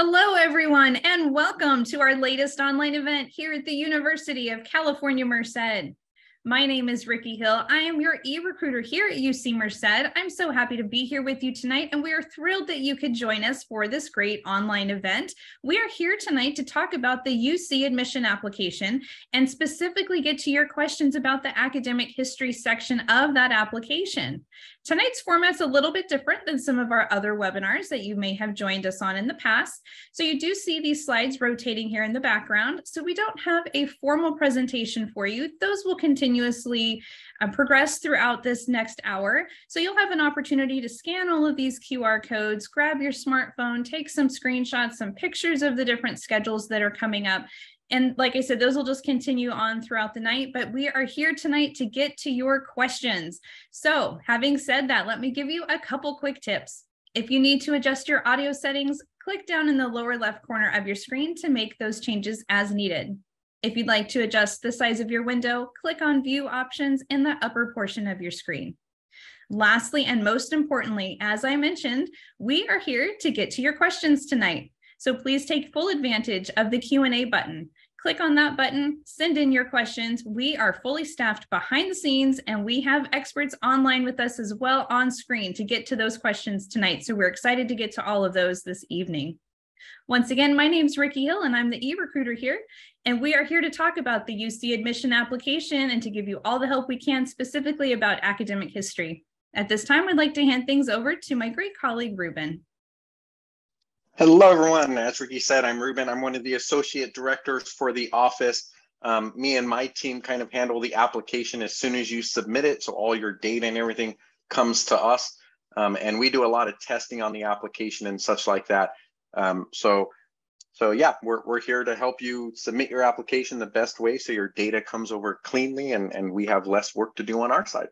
Hello, everyone, and welcome to our latest online event here at the University of California, Merced. My name is Ricky Hill. I am your e-recruiter here at UC Merced. I'm so happy to be here with you tonight, and we are thrilled that you could join us for this great online event. We are here tonight to talk about the UC admission application and specifically get to your questions about the academic history section of that application. Tonight's format's a little bit different than some of our other webinars that you may have joined us on in the past. So you do see these slides rotating here in the background. So we don't have a formal presentation for you. Those will continuously uh, progress throughout this next hour. So you'll have an opportunity to scan all of these QR codes, grab your smartphone, take some screenshots, some pictures of the different schedules that are coming up, and like I said, those will just continue on throughout the night, but we are here tonight to get to your questions. So having said that, let me give you a couple quick tips. If you need to adjust your audio settings, click down in the lower left corner of your screen to make those changes as needed. If you'd like to adjust the size of your window, click on view options in the upper portion of your screen. Lastly, and most importantly, as I mentioned, we are here to get to your questions tonight. So please take full advantage of the Q&A button. Click on that button, send in your questions. We are fully staffed behind the scenes and we have experts online with us as well on screen to get to those questions tonight. So we're excited to get to all of those this evening. Once again, my name is Ricky Hill and I'm the e-recruiter here. And we are here to talk about the UC admission application and to give you all the help we can specifically about academic history. At this time, I'd like to hand things over to my great colleague, Ruben. Hello, everyone. As Ricky said, I'm Ruben. I'm one of the associate directors for the office. Um, me and my team kind of handle the application as soon as you submit it. So all your data and everything comes to us. Um, and we do a lot of testing on the application and such like that. Um, so, so yeah, we're, we're here to help you submit your application the best way so your data comes over cleanly and, and we have less work to do on our side.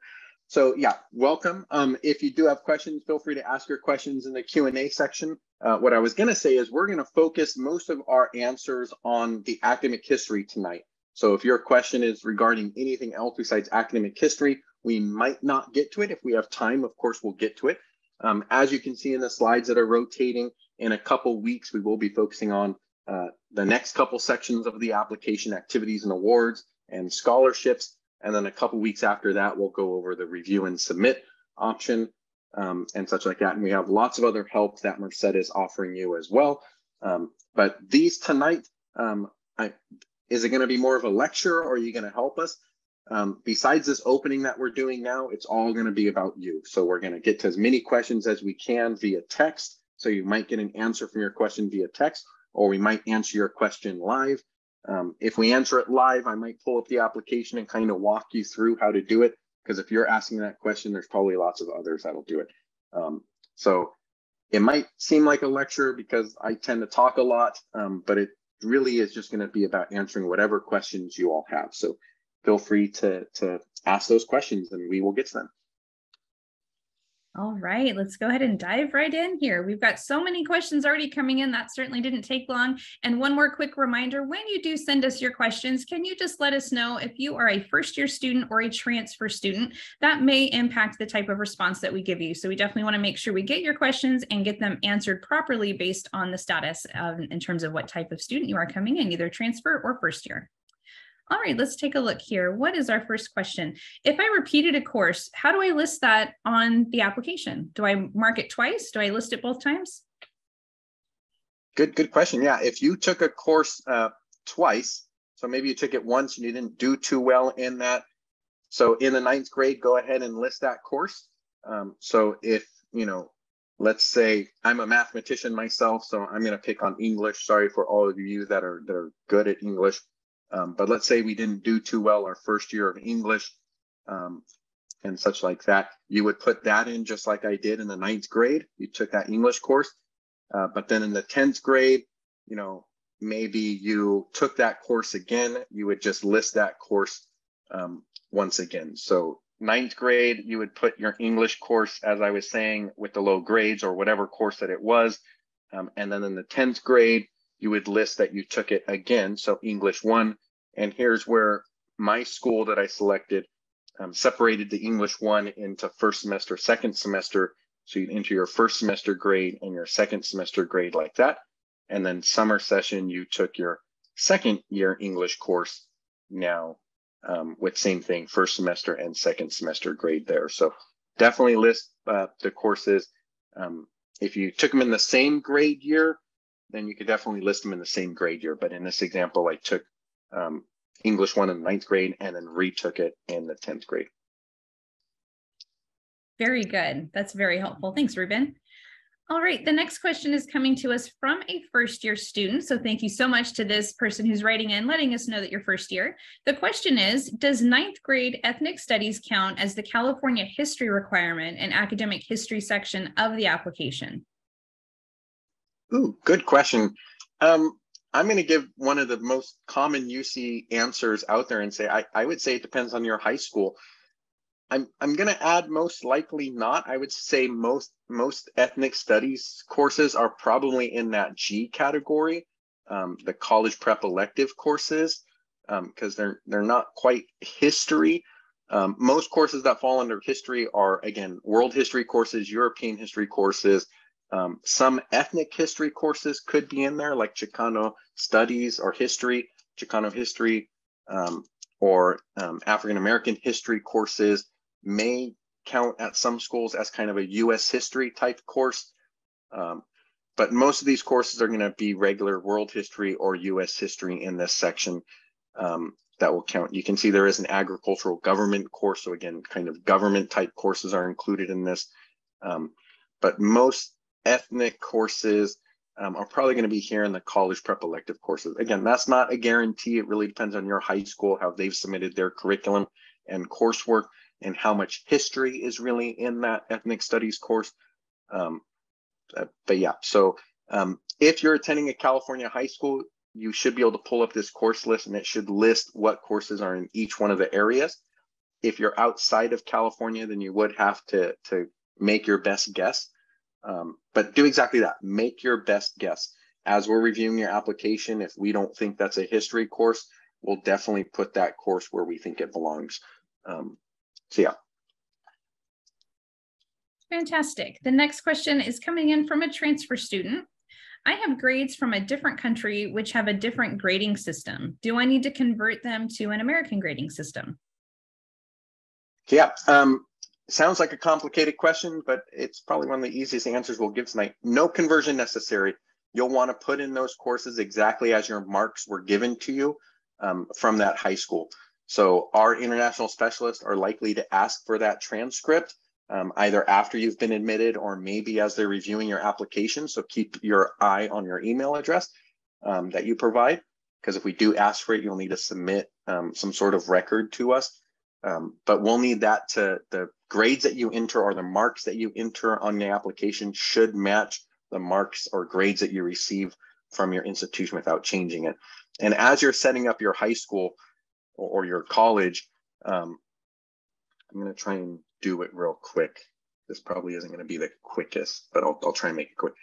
So yeah, welcome. Um, if you do have questions, feel free to ask your questions in the Q&A section. Uh, what I was gonna say is we're gonna focus most of our answers on the academic history tonight. So if your question is regarding anything else besides academic history, we might not get to it. If we have time, of course, we'll get to it. Um, as you can see in the slides that are rotating, in a couple weeks, we will be focusing on uh, the next couple sections of the application, activities and awards and scholarships. And then a couple weeks after that, we'll go over the review and submit option um, and such like that. And we have lots of other help that Merced is offering you as well. Um, but these tonight, um, I, is it going to be more of a lecture or are you going to help us? Um, besides this opening that we're doing now, it's all going to be about you. So we're going to get to as many questions as we can via text. So you might get an answer from your question via text, or we might answer your question live. Um, if we answer it live, I might pull up the application and kind of walk you through how to do it. Because if you're asking that question, there's probably lots of others that'll do it. Um, so it might seem like a lecture because I tend to talk a lot, um, but it really is just going to be about answering whatever questions you all have. So feel free to, to ask those questions and we will get to them. All right, let's go ahead and dive right in here. We've got so many questions already coming in. That certainly didn't take long. And one more quick reminder, when you do send us your questions, can you just let us know if you are a first year student or a transfer student? That may impact the type of response that we give you. So we definitely wanna make sure we get your questions and get them answered properly based on the status of, in terms of what type of student you are coming in, either transfer or first year. All right, let's take a look here. What is our first question? If I repeated a course, how do I list that on the application? Do I mark it twice? Do I list it both times? Good, good question. Yeah, if you took a course uh, twice, so maybe you took it once and you didn't do too well in that. So in the ninth grade, go ahead and list that course. Um, so if, you know, let's say I'm a mathematician myself, so I'm going to pick on English. Sorry for all of you that are that are good at English. Um, but let's say we didn't do too well our first year of English um, and such like that. You would put that in just like I did in the ninth grade. You took that English course. Uh, but then in the 10th grade, you know, maybe you took that course again. You would just list that course um, once again. So ninth grade, you would put your English course, as I was saying, with the low grades or whatever course that it was. Um, and then in the 10th grade, you would list that you took it again. So English one, and here's where my school that I selected um, separated the English one into first semester, second semester. So you'd enter your first semester grade and your second semester grade like that. And then summer session, you took your second year English course now um, with same thing, first semester and second semester grade there. So definitely list uh, the courses. Um, if you took them in the same grade year, then you could definitely list them in the same grade year. But in this example, I took um, English one in the ninth grade and then retook it in the 10th grade. Very good. That's very helpful. Thanks, Ruben. All right, the next question is coming to us from a first year student. So thank you so much to this person who's writing in, letting us know that you're first year. The question is, does ninth grade ethnic studies count as the California history requirement and academic history section of the application? Ooh, good question. Um, I'm going to give one of the most common UC answers out there and say, I, I would say it depends on your high school. I'm I'm going to add most likely not. I would say most most ethnic studies courses are probably in that G category, um, the college prep elective courses, because um, they're they're not quite history. Um, most courses that fall under history are again world history courses, European history courses. Um, some ethnic history courses could be in there, like Chicano studies or history, Chicano history, um, or um, African American history courses may count at some schools as kind of a US history type course. Um, but most of these courses are going to be regular world history or US history in this section um, that will count. You can see there is an agricultural government course. So again, kind of government type courses are included in this. Um, but most ethnic courses um, are probably going to be here in the college prep elective courses. Again, that's not a guarantee. It really depends on your high school, how they've submitted their curriculum and coursework and how much history is really in that ethnic studies course. Um, uh, but yeah, so um, if you're attending a California high school, you should be able to pull up this course list and it should list what courses are in each one of the areas. If you're outside of California, then you would have to, to make your best guess. Um, but do exactly that. Make your best guess. As we're reviewing your application, if we don't think that's a history course, we'll definitely put that course where we think it belongs. Um, so yeah. Fantastic. The next question is coming in from a transfer student. I have grades from a different country which have a different grading system. Do I need to convert them to an American grading system? Yeah, um, sounds like a complicated question, but it's probably one of the easiest answers we'll give tonight. No conversion necessary. You'll want to put in those courses exactly as your marks were given to you um, from that high school. So our international specialists are likely to ask for that transcript um, either after you've been admitted or maybe as they're reviewing your application. So keep your eye on your email address um, that you provide, because if we do ask for it, you'll need to submit um, some sort of record to us. Um, but we'll need that to the grades that you enter or the marks that you enter on the application should match the marks or grades that you receive from your institution without changing it. And as you're setting up your high school, or, or your college, um, I'm going to try and do it real quick. This probably isn't going to be the quickest, but I'll, I'll try and make it quick.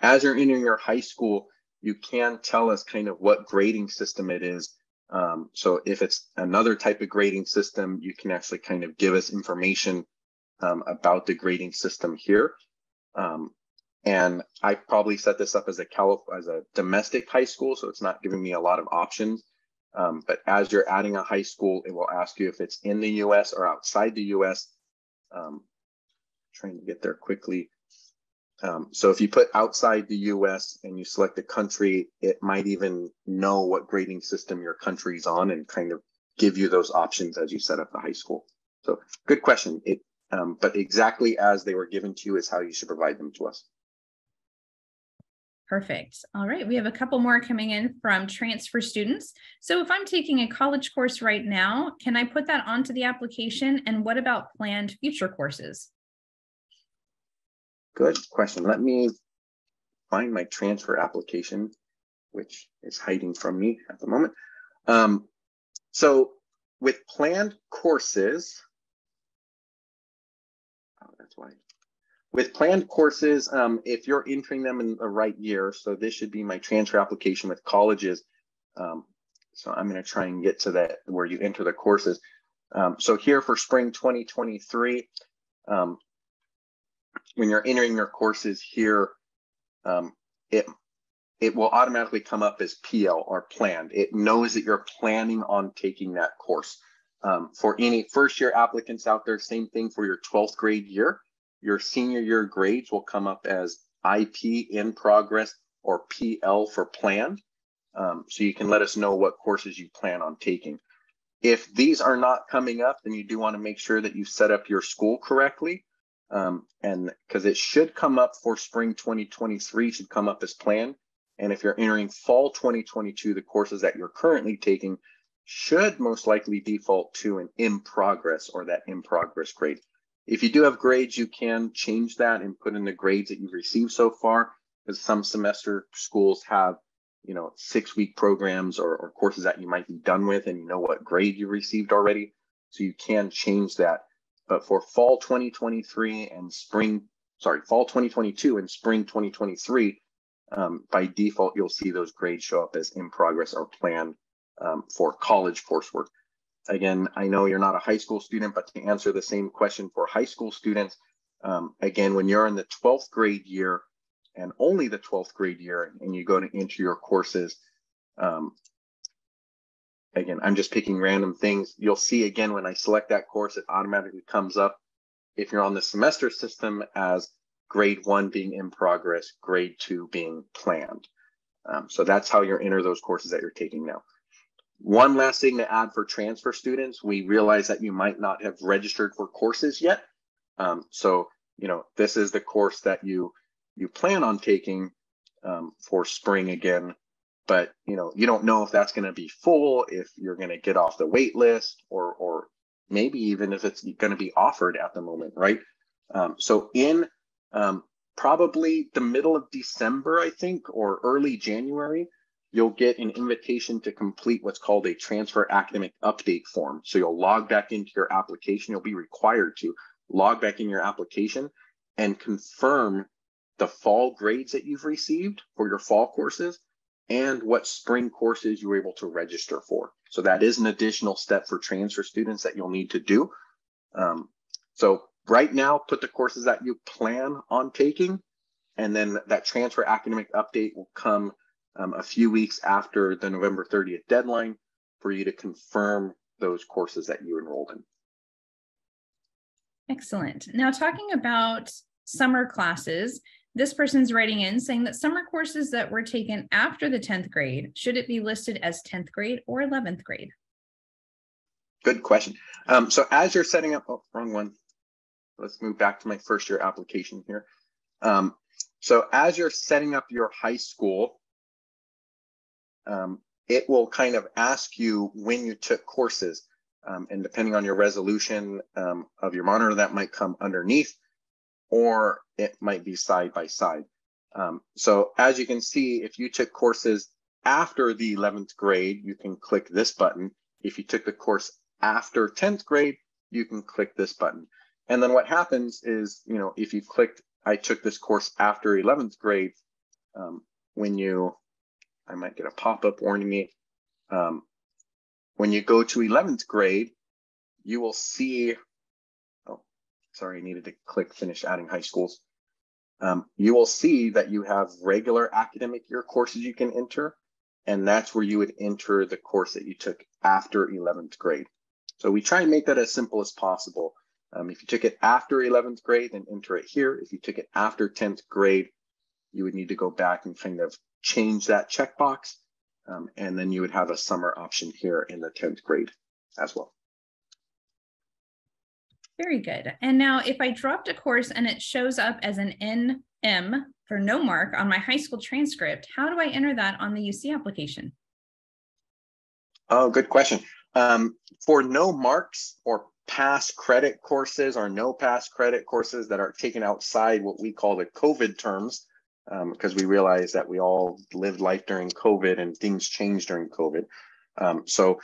As you're entering your high school, you can tell us kind of what grading system it is. Um, so if it's another type of grading system, you can actually kind of give us information um, about the grading system here. Um, and I probably set this up as a Calif as a domestic high school, so it's not giving me a lot of options. Um, but as you're adding a high school, it will ask you if it's in the US or outside the US. Um, trying to get there quickly. Um, so if you put outside the US and you select a country, it might even know what grading system your country's on and kind of give you those options as you set up the high school. So good question. It, um, but exactly as they were given to you is how you should provide them to us. Perfect. All right. We have a couple more coming in from transfer students. So if I'm taking a college course right now, can I put that onto the application? And what about planned future courses? Good question. Let me find my transfer application, which is hiding from me at the moment. Um, so with planned courses, oh, that's why with planned courses, um, if you're entering them in the right year, so this should be my transfer application with colleges. Um, so I'm going to try and get to that where you enter the courses. Um, so here for spring 2023, um, when you're entering your courses here, um, it it will automatically come up as PL or planned. It knows that you're planning on taking that course. Um, for any first year applicants out there, same thing for your 12th grade year. Your senior year grades will come up as IP in progress or PL for planned. Um, so you can let us know what courses you plan on taking. If these are not coming up, then you do want to make sure that you set up your school correctly. Um, and because it should come up for spring 2023, should come up as planned. And if you're entering fall 2022, the courses that you're currently taking should most likely default to an in progress or that in progress grade. If you do have grades, you can change that and put in the grades that you've received so far, because some semester schools have, you know, six week programs or, or courses that you might be done with and you know what grade you received already. So you can change that. But for fall 2023 and spring, sorry, fall 2022 and spring 2023, um, by default, you'll see those grades show up as in progress or planned um, for college coursework. Again, I know you're not a high school student, but to answer the same question for high school students, um, again, when you're in the 12th grade year and only the 12th grade year, and you go to enter your courses, um, again, I'm just picking random things. You'll see again, when I select that course, it automatically comes up if you're on the semester system as grade one being in progress, grade two being planned. Um, so that's how you enter those courses that you're taking now. One last thing to add for transfer students, we realize that you might not have registered for courses yet. Um, so, you know, this is the course that you you plan on taking um, for spring again, but you know, you don't know if that's going to be full, if you're going to get off the wait list, or or maybe even if it's going to be offered at the moment, right? Um, so in um, probably the middle of December, I think, or early January, you'll get an invitation to complete what's called a transfer academic update form. So you'll log back into your application. You'll be required to log back in your application and confirm the fall grades that you've received for your fall courses and what spring courses you were able to register for. So that is an additional step for transfer students that you'll need to do. Um, so right now, put the courses that you plan on taking, and then that transfer academic update will come um, a few weeks after the November 30th deadline for you to confirm those courses that you enrolled in. Excellent. Now, talking about summer classes, this person's writing in saying that summer courses that were taken after the 10th grade, should it be listed as 10th grade or 11th grade? Good question. Um, so as you're setting up, oh, wrong one. Let's move back to my first year application here. Um, so as you're setting up your high school um, it will kind of ask you when you took courses. Um, and depending on your resolution um, of your monitor, that might come underneath or it might be side by side. Um, so as you can see, if you took courses after the 11th grade, you can click this button. If you took the course after 10th grade, you can click this button. And then what happens is, you know, if you clicked, I took this course after 11th grade, um, when you I might get a pop-up warning me. Um, when you go to 11th grade, you will see, sorry, I needed to click finish adding high schools. Um, you will see that you have regular academic year courses you can enter, and that's where you would enter the course that you took after 11th grade. So we try and make that as simple as possible. Um, if you took it after 11th grade, then enter it here. If you took it after 10th grade, you would need to go back and kind of change that checkbox. Um, and then you would have a summer option here in the 10th grade as well. Very good. And now if I dropped a course and it shows up as an NM for no mark on my high school transcript, how do I enter that on the UC application? Oh, good question. Um, for no marks or pass credit courses or no pass credit courses that are taken outside what we call the COVID terms, because um, we realize that we all lived life during COVID and things changed during COVID. Um, so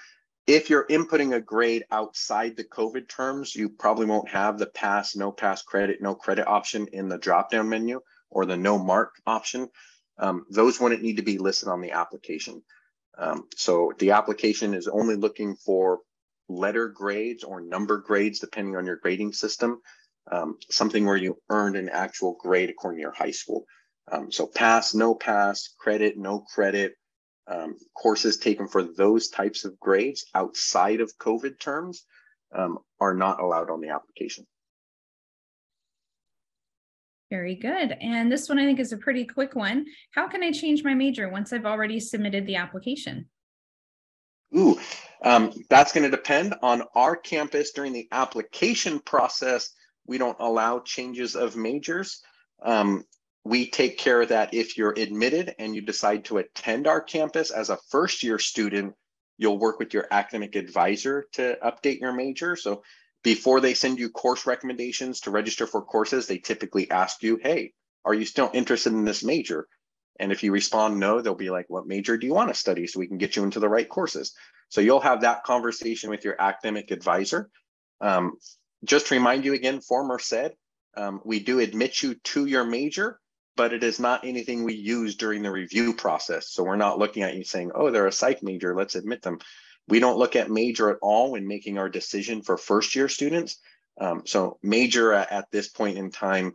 if you're inputting a grade outside the COVID terms, you probably won't have the pass, no pass credit, no credit option in the drop-down menu or the no mark option. Um, those wouldn't need to be listed on the application. Um, so the application is only looking for letter grades or number grades, depending on your grading system, um, something where you earned an actual grade according to your high school. Um, so pass, no pass, credit, no credit, um, courses taken for those types of grades outside of COVID terms um, are not allowed on the application. Very good. And this one I think is a pretty quick one. How can I change my major once I've already submitted the application? Ooh, um, that's going to depend on our campus during the application process. We don't allow changes of majors. Um, we take care of that if you're admitted and you decide to attend our campus as a first year student, you'll work with your academic advisor to update your major. So before they send you course recommendations to register for courses, they typically ask you, hey, are you still interested in this major? And if you respond no, they'll be like, what major do you want to study so we can get you into the right courses? So you'll have that conversation with your academic advisor. Um, just to remind you again, former said, um, we do admit you to your major, but it is not anything we use during the review process. So we're not looking at you saying, oh, they're a psych major, let's admit them. We don't look at major at all when making our decision for first year students. Um, so major at, at, this point in time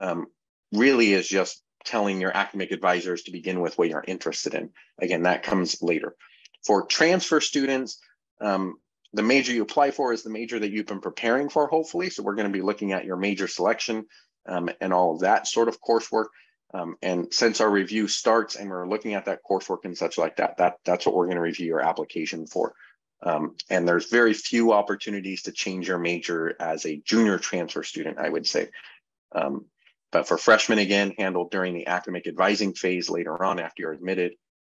um, really is just telling your academic advisors to begin with what you're interested in. Again, that comes later. For transfer students, um, the major you apply for is the major that you've been preparing for, hopefully. So we're going to be looking at your major selection um, and all of that sort of coursework. Um, and since our review starts and we're looking at that coursework and such like that, that that's what we're going to review your application for. Um, and there's very few opportunities to change your major as a junior transfer student, I would say. Um, but for freshmen, again, handled during the academic advising phase later on after you're admitted.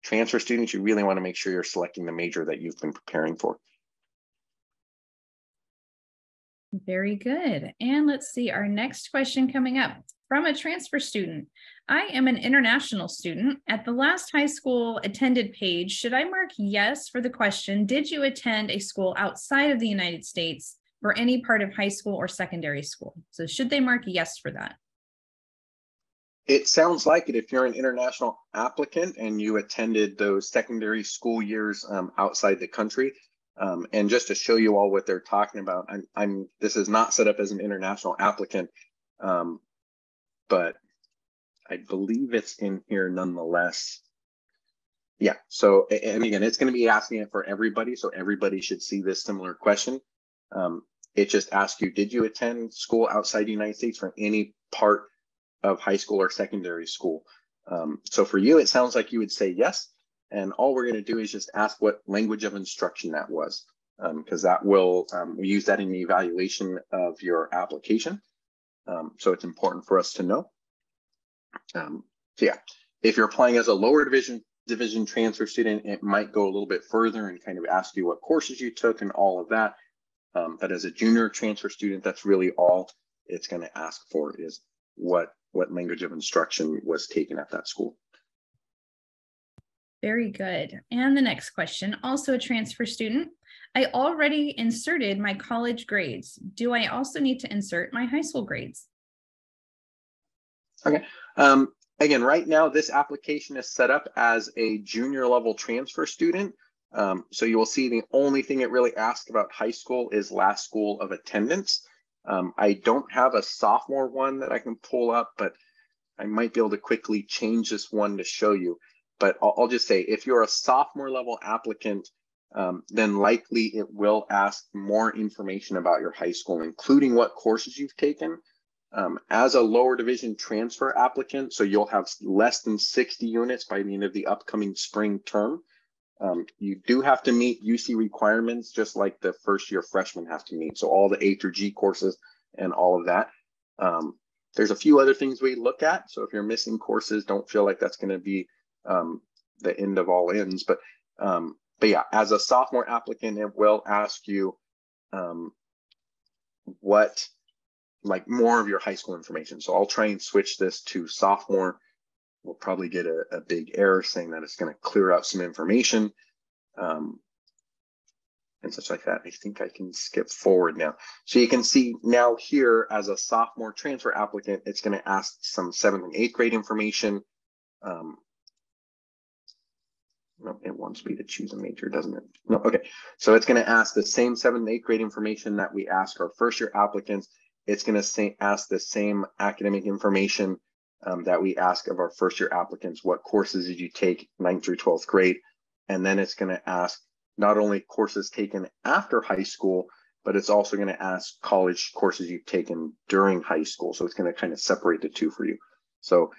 Transfer students, you really want to make sure you're selecting the major that you've been preparing for. Very good. And let's see our next question coming up from a transfer student. I am an international student. At the last high school attended page, should I mark yes for the question, did you attend a school outside of the United States for any part of high school or secondary school? So should they mark yes for that? It sounds like it if you're an international applicant and you attended those secondary school years um, outside the country. Um, and just to show you all what they're talking about, I'm, I'm this is not set up as an international applicant, um, but I believe it's in here nonetheless. Yeah, so, and again, it's going to be asking it for everybody. So everybody should see this similar question. Um, it just asks you, did you attend school outside the United States for any part of high school or secondary school? Um, so for you, it sounds like you would say yes. And all we're going to do is just ask what language of instruction that was, because um, that will, um, we use that in the evaluation of your application. Um, so it's important for us to know. Um, so yeah, if you're applying as a lower division division transfer student, it might go a little bit further and kind of ask you what courses you took and all of that. Um, but as a junior transfer student, that's really all it's going to ask for is what what language of instruction was taken at that school. Very good. And the next question, also a transfer student. I already inserted my college grades. Do I also need to insert my high school grades? Okay. Um, again, right now, this application is set up as a junior level transfer student. Um, so you will see the only thing it really asks about high school is last school of attendance. Um, I don't have a sophomore one that I can pull up, but I might be able to quickly change this one to show you. But I'll, I'll just say if you're a sophomore level applicant, um, then likely it will ask more information about your high school, including what courses you've taken, um, as a lower division transfer applicant, so you'll have less than 60 units by the end of the upcoming spring term. Um, you do have to meet UC requirements, just like the first year freshmen have to meet. So all the A through G courses and all of that. Um, there's a few other things we look at. So if you're missing courses, don't feel like that's going to be um, the end of all ends. But um, but yeah, as a sophomore applicant, it will ask you um, what like more of your high school information. So I'll try and switch this to sophomore. We'll probably get a, a big error saying that it's going to clear out some information um, and such like that. I think I can skip forward now. So you can see now here as a sophomore transfer applicant, it's going to ask some seventh and eighth grade information. Um, no, it wants me to choose a major, doesn't it? No, okay. So it's going to ask the same seventh eighth grade information that we ask our first year applicants it's going to say ask the same academic information um, that we ask of our first year applicants, what courses did you take 9th through 12th grade? And then it's going to ask not only courses taken after high school, but it's also going to ask college courses you've taken during high school. So it's going to kind of separate the two for you. So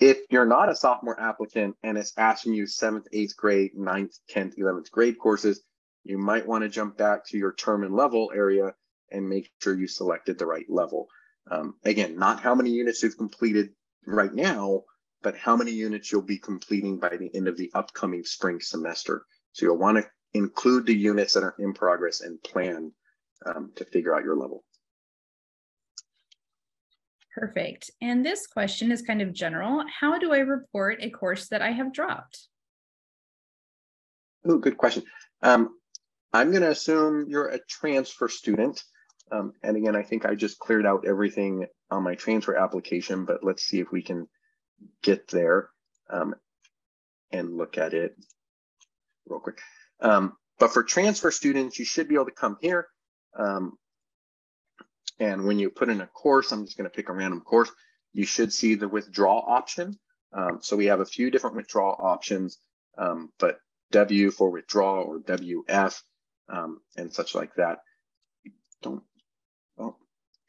if you're not a sophomore applicant and it's asking you seventh, eighth grade, ninth, 10th, 11th grade courses, you might want to jump back to your term and level area and make sure you selected the right level. Um, again, not how many units you've completed right now, but how many units you'll be completing by the end of the upcoming spring semester. So you'll want to include the units that are in progress and plan um, to figure out your level. Perfect. And this question is kind of general. How do I report a course that I have dropped? Oh, good question. Um, I'm going to assume you're a transfer student. Um, and again, I think I just cleared out everything on my transfer application, but let's see if we can get there um, and look at it real quick. Um, but for transfer students, you should be able to come here. Um, and when you put in a course, I'm just going to pick a random course, you should see the withdraw option. Um, so we have a few different withdrawal options, um, but W for withdraw or WF um, and such like that. Don't, oh,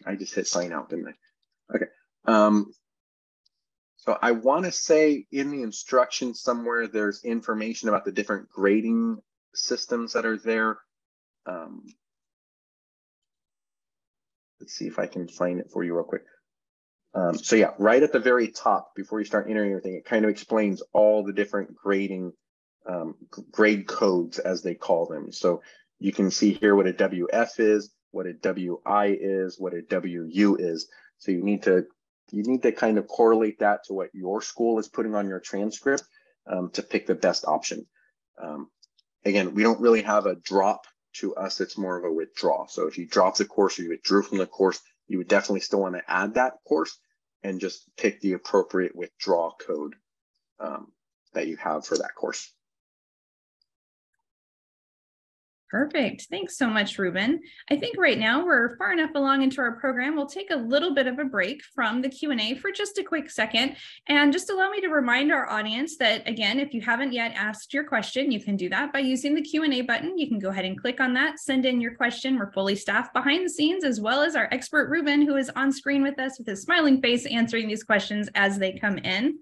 I just hit sign out, didn't I? Okay. Um, so I want to say in the instructions somewhere, there's information about the different grading systems that are there. Let's see if I can find it for you real quick. Um, so yeah, right at the very top, before you start entering everything, it kind of explains all the different grading um, grade codes as they call them. So you can see here what a WF is, what a WI is, what a WU is. So you need to you need to kind of correlate that to what your school is putting on your transcript um, to pick the best option. Um, again, we don't really have a drop to us. It's more of a withdraw. So if you drop the course or you withdrew from the course, you would definitely still want to add that course and just pick the appropriate withdraw code um, that you have for that course. Perfect. Thanks so much, Ruben. I think right now we're far enough along into our program. We'll take a little bit of a break from the Q&A for just a quick second. And just allow me to remind our audience that, again, if you haven't yet asked your question, you can do that by using the Q&A button. You can go ahead and click on that, send in your question. We're fully staffed behind the scenes, as well as our expert Ruben, who is on screen with us with his smiling face answering these questions as they come in.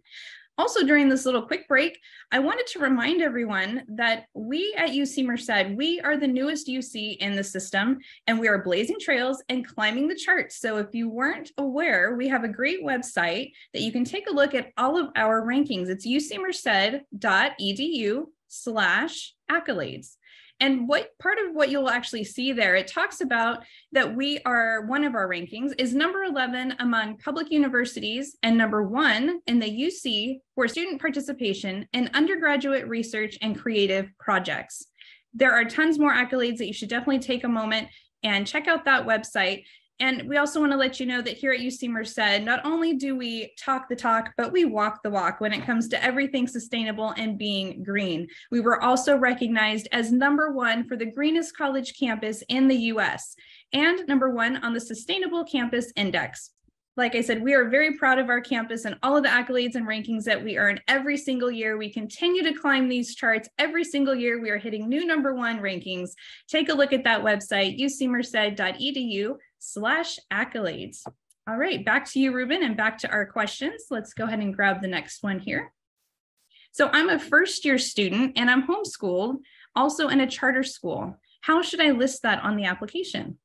Also, during this little quick break, I wanted to remind everyone that we at UC Merced, we are the newest UC in the system, and we are blazing trails and climbing the charts. So if you weren't aware, we have a great website that you can take a look at all of our rankings. It's ucmerced.edu slash accolades. And what part of what you'll actually see there, it talks about that we are one of our rankings is number 11 among public universities and number one in the UC for student participation in undergraduate research and creative projects. There are tons more accolades that you should definitely take a moment and check out that website. And we also want to let you know that here at UC Merced, not only do we talk the talk, but we walk the walk when it comes to everything sustainable and being green. We were also recognized as number one for the greenest college campus in the US and number one on the Sustainable Campus Index. Like I said, we are very proud of our campus and all of the accolades and rankings that we earn every single year. We continue to climb these charts every single year. We are hitting new number one rankings. Take a look at that website, ucmerced.edu slash accolades. All right, back to you, Ruben, and back to our questions. Let's go ahead and grab the next one here. So I'm a first year student and I'm homeschooled, also in a charter school. How should I list that on the application?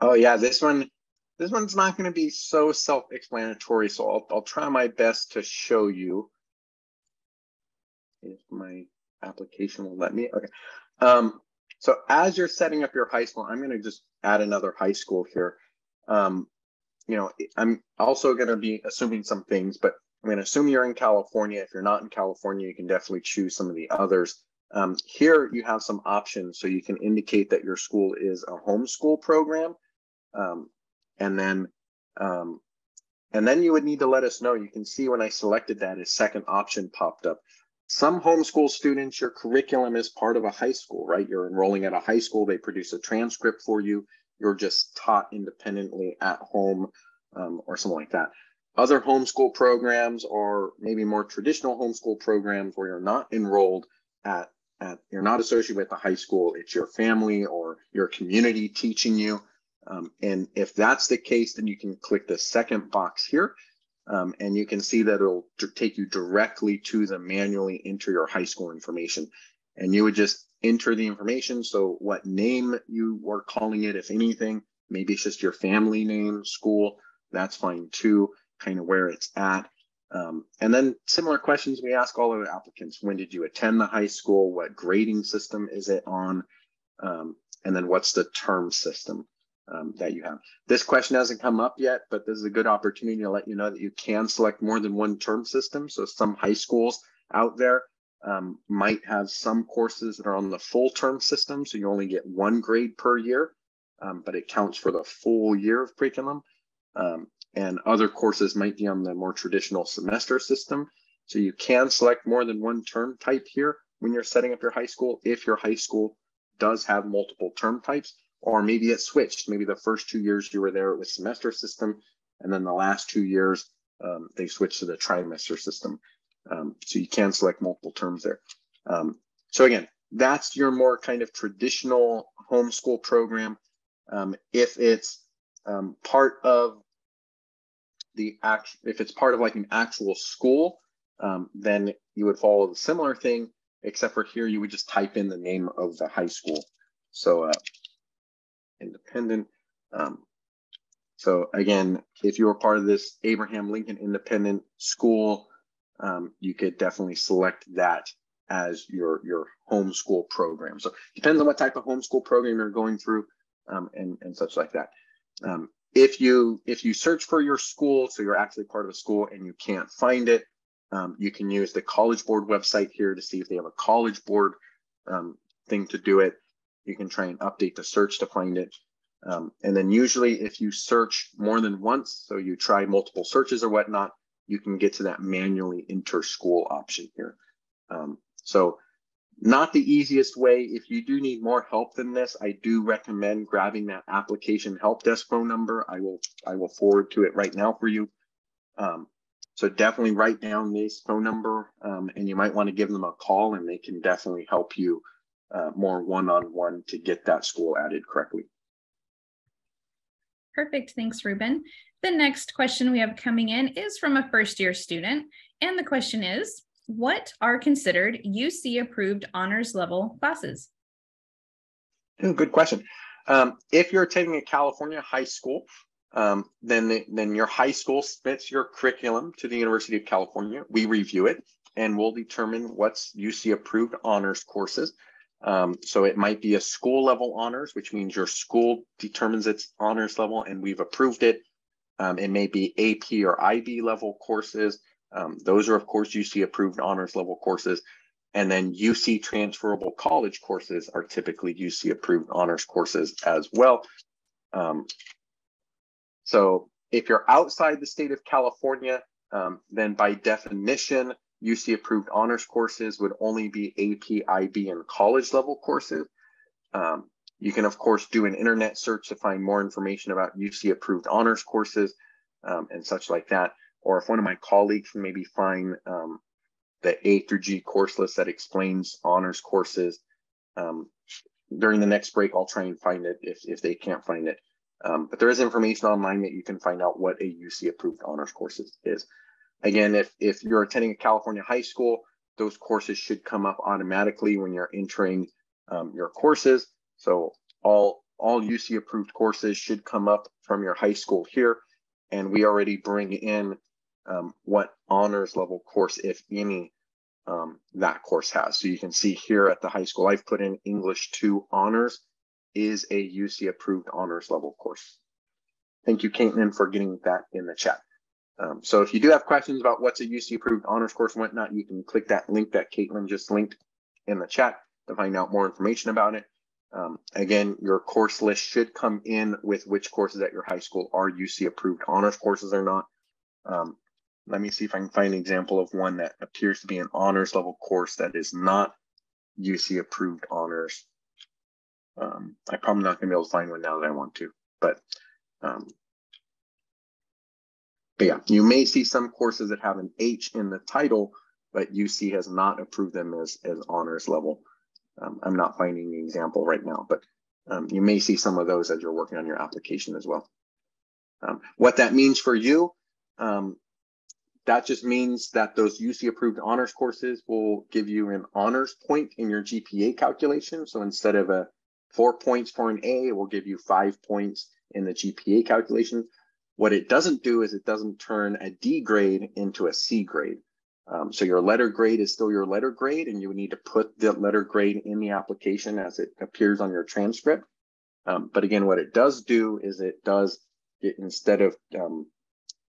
Oh yeah, this one, this one's not going to be so self-explanatory. So I'll, I'll try my best to show you if my application will let me. Okay. Um, so as you're setting up your high school, I'm going to just add another high school here. Um, you know, I'm also going to be assuming some things, but I'm going to assume you're in California. If you're not in California, you can definitely choose some of the others. Um, here you have some options. So you can indicate that your school is a homeschool program. Um, and then um, and then you would need to let us know. You can see when I selected that, a second option popped up some homeschool students, your curriculum is part of a high school, right? You're enrolling at a high school, they produce a transcript for you. You're just taught independently at home um, or something like that. other homeschool programs or maybe more traditional homeschool programs where you're not enrolled at, at you're not associated with the high school, it's your family or your community teaching you. Um, and if that's the case, then you can click the second box here um, and you can see that it'll take you directly to the manually enter your high school information. And you would just enter the information. So what name you were calling it, if anything, maybe it's just your family name, school, that's fine too, kind of where it's at. Um, and then similar questions we ask all of the applicants. When did you attend the high school? What grading system is it on? Um, and then what's the term system? Um, that you have. This question hasn't come up yet, but this is a good opportunity to let you know that you can select more than one term system. So some high schools out there um, might have some courses that are on the full term system. So you only get one grade per year, um, but it counts for the full year of curriculum. Um, and other courses might be on the more traditional semester system. So you can select more than one term type here when you're setting up your high school if your high school does have multiple term types or maybe it switched. Maybe the first two years you were there it was semester system, and then the last two years um, they switched to the trimester system. Um, so you can select multiple terms there. Um, so again, that's your more kind of traditional homeschool program. Um, if it's um, part of the act, if it's part of like an actual school, um, then you would follow the similar thing, except for here you would just type in the name of the high school. So uh, independent. Um, so again, if you are part of this Abraham Lincoln Independent School, um, you could definitely select that as your your homeschool program. So depends on what type of homeschool program you're going through um, and and such like that. Um, if you if you search for your school, so you're actually part of a school and you can't find it, um, you can use the College Board website here to see if they have a College Board um, thing to do it you can try and update the search to find it. Um, and then usually if you search more than once, so you try multiple searches or whatnot, you can get to that manually enter school option here. Um, so not the easiest way. If you do need more help than this, I do recommend grabbing that application help desk phone number. I will I will forward to it right now for you. Um, so definitely write down this phone number um, and you might want to give them a call and they can definitely help you uh, more one-on-one to get that school added correctly. Perfect. Thanks, Ruben. The next question we have coming in is from a first year student. And the question is, what are considered UC approved honors level classes? Good question. Um, if you're attending a California high school, um, then, then your high school submits your curriculum to the University of California. We review it and we'll determine what's UC approved honors courses. Um, so it might be a school level honors, which means your school determines its honors level and we've approved it. Um, it may be AP or IB level courses. Um, those are, of course, UC approved honors level courses. And then UC transferable college courses are typically UC approved honors courses as well. Um, so if you're outside the state of California, um, then by definition, UC approved honors courses would only be AP, IB, and college level courses. Um, you can, of course, do an internet search to find more information about UC approved honors courses um, and such like that. Or if one of my colleagues can maybe find um, the A through G course list that explains honors courses. Um, during the next break, I'll try and find it if, if they can't find it. Um, but there is information online that you can find out what a UC approved honors courses is. Again, if, if you're attending a California high school, those courses should come up automatically when you're entering um, your courses. So all, all UC approved courses should come up from your high school here. And we already bring in um, what honors level course, if any, um, that course has. So you can see here at the high school, I've put in English 2 honors is a UC approved honors level course. Thank you, Caitlin, for getting that in the chat. Um, so if you do have questions about what's a UC approved honors course and whatnot, you can click that link that Caitlin just linked in the chat to find out more information about it. Um, again, your course list should come in with which courses at your high school are UC approved honors courses or not. Um, let me see if I can find an example of one that appears to be an honors level course that is not UC approved honors. Um, I'm probably not going to be able to find one now that I want to, but um, but yeah, you may see some courses that have an H in the title, but UC has not approved them as, as honors level. Um, I'm not finding the example right now, but um, you may see some of those as you're working on your application as well. Um, what that means for you, um, that just means that those UC approved honors courses will give you an honors point in your GPA calculation. So instead of a four points for an A, it will give you five points in the GPA calculation. What it doesn't do is it doesn't turn a D grade into a C grade. Um, so your letter grade is still your letter grade, and you would need to put the letter grade in the application as it appears on your transcript. Um, but again, what it does do is it does instead of um,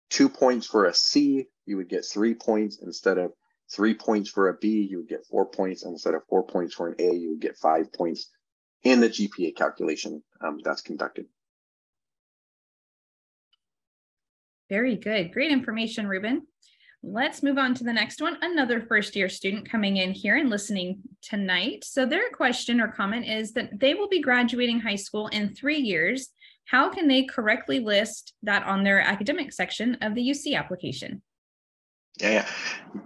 two points for a C, you would get three points. Instead of three points for a B, you would get four points. Instead of four points for an A, you would get five points in the GPA calculation um, that's conducted. Very good. Great information, Ruben. Let's move on to the next one. Another first year student coming in here and listening tonight. So their question or comment is that they will be graduating high school in three years. How can they correctly list that on their academic section of the UC application? Yeah, yeah.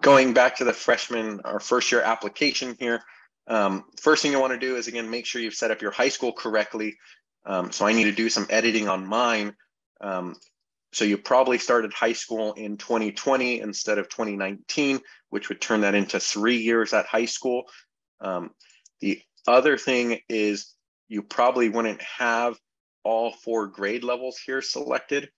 Going back to the freshman or first year application here, um, first thing you want to do is again, make sure you've set up your high school correctly. Um, so I need to do some editing on mine. Um, so you probably started high school in 2020 instead of 2019, which would turn that into three years at high school. Um, the other thing is you probably wouldn't have all four grade levels here selected.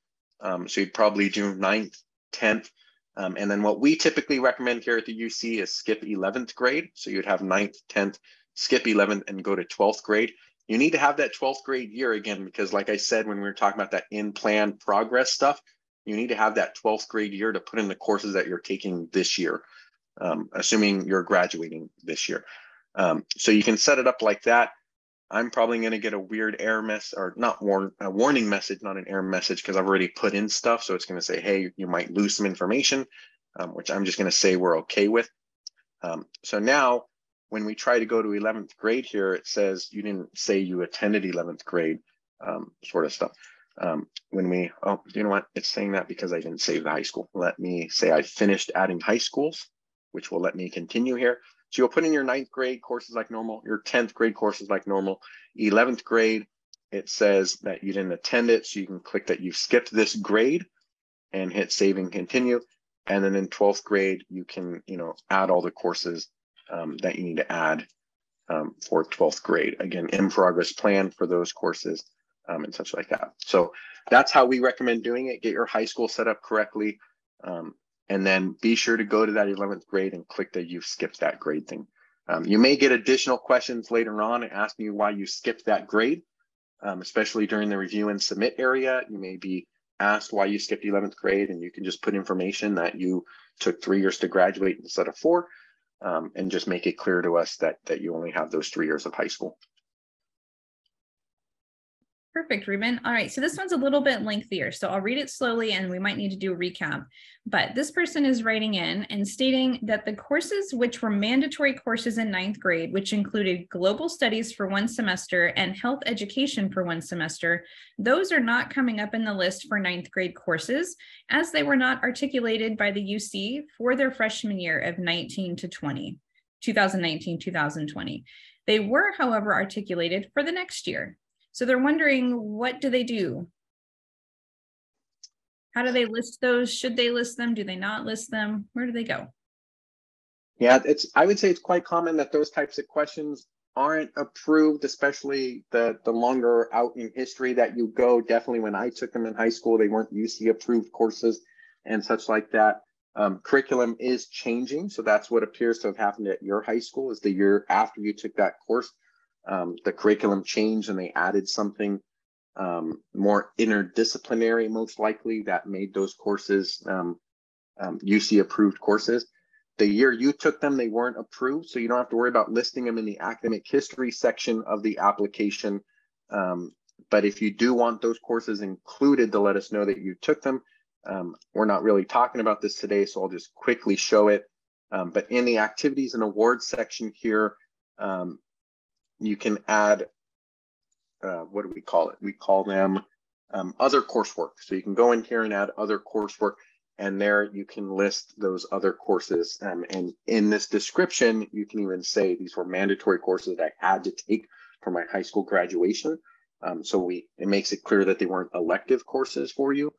Um, so you'd probably do ninth, 10th. Um, and then what we typically recommend here at the UC is skip 11th grade. So you'd have ninth, 10th, skip 11th and go to 12th grade you need to have that 12th grade year again because like i said when we were talking about that in plan progress stuff you need to have that 12th grade year to put in the courses that you're taking this year um, assuming you're graduating this year. Um, so you can set it up like that. I'm probably going to get a weird error mess or not warn a warning message not an error message because i've already put in stuff. So it's going to say hey you might lose some information um, which i'm just going to say we're okay with. Um, so now when we try to go to 11th grade here, it says you didn't say you attended 11th grade, um, sort of stuff. Um, when we, oh, you know what? It's saying that because I didn't save the high school. Let me say I finished adding high schools, which will let me continue here. So you'll put in your ninth grade courses like normal, your 10th grade courses like normal. 11th grade, it says that you didn't attend it. So you can click that you've skipped this grade and hit save and continue. And then in 12th grade, you can, you know, add all the courses um, that you need to add um, for 12th grade. Again, in progress plan for those courses um, and such like that. So that's how we recommend doing it. Get your high school set up correctly. Um, and then be sure to go to that 11th grade and click that you've skipped that grade thing. Um, you may get additional questions later on asking you why you skipped that grade, um, especially during the review and submit area. You may be asked why you skipped 11th grade and you can just put information that you took three years to graduate instead of four um, and just make it clear to us that that you only have those three years of high school. Perfect, Ruben. All right, so this one's a little bit lengthier, so I'll read it slowly and we might need to do a recap. But this person is writing in and stating that the courses which were mandatory courses in ninth grade, which included global studies for one semester and health education for one semester, those are not coming up in the list for ninth grade courses as they were not articulated by the UC for their freshman year of 19 to 20, 2019, 2020. They were, however, articulated for the next year. So they're wondering what do they do? How do they list those? Should they list them? Do they not list them? Where do they go? Yeah, it's I would say it's quite common that those types of questions aren't approved, especially the the longer out in history that you go. Definitely when I took them in high school, they weren't UC approved courses and such like that. Um, curriculum is changing, so that's what appears to have happened at your high school. Is the year after you took that course, um, the curriculum changed and they added something um, more interdisciplinary, most likely, that made those courses um, UC um, approved courses. The year you took them, they weren't approved, so you don't have to worry about listing them in the academic history section of the application. Um, but if you do want those courses included to let us know that you took them, um, we're not really talking about this today, so I'll just quickly show it. but in the activities and awards section here, um, you can add, uh, what do we call it? We call them um, other coursework. So you can go in here and add other coursework and there you can list those other courses. Um, and in this description, you can even say these were mandatory courses that I had to take for my high school graduation. Um, so we it makes it clear that they weren't elective courses for you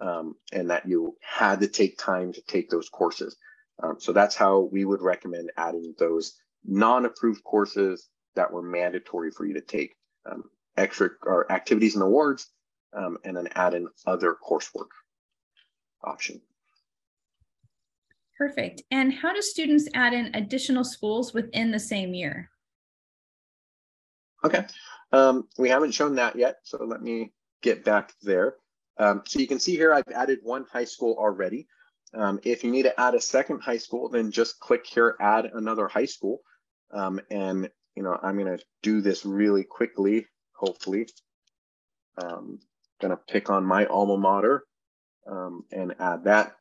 um, and that you had to take time to take those courses. Um, so that's how we would recommend adding those non-approved courses that were mandatory for you to take. Um, extra or activities and awards, um, and then add in other coursework option. Perfect. And how do students add in additional schools within the same year? Okay, um, we haven't shown that yet, so let me get back there. Um, so you can see here I've added one high school already. Um, if you need to add a second high school, then just click here, add another high school. Um, and, you know, I'm going to do this really quickly, hopefully. Um, going to pick on my alma mater um, and add that.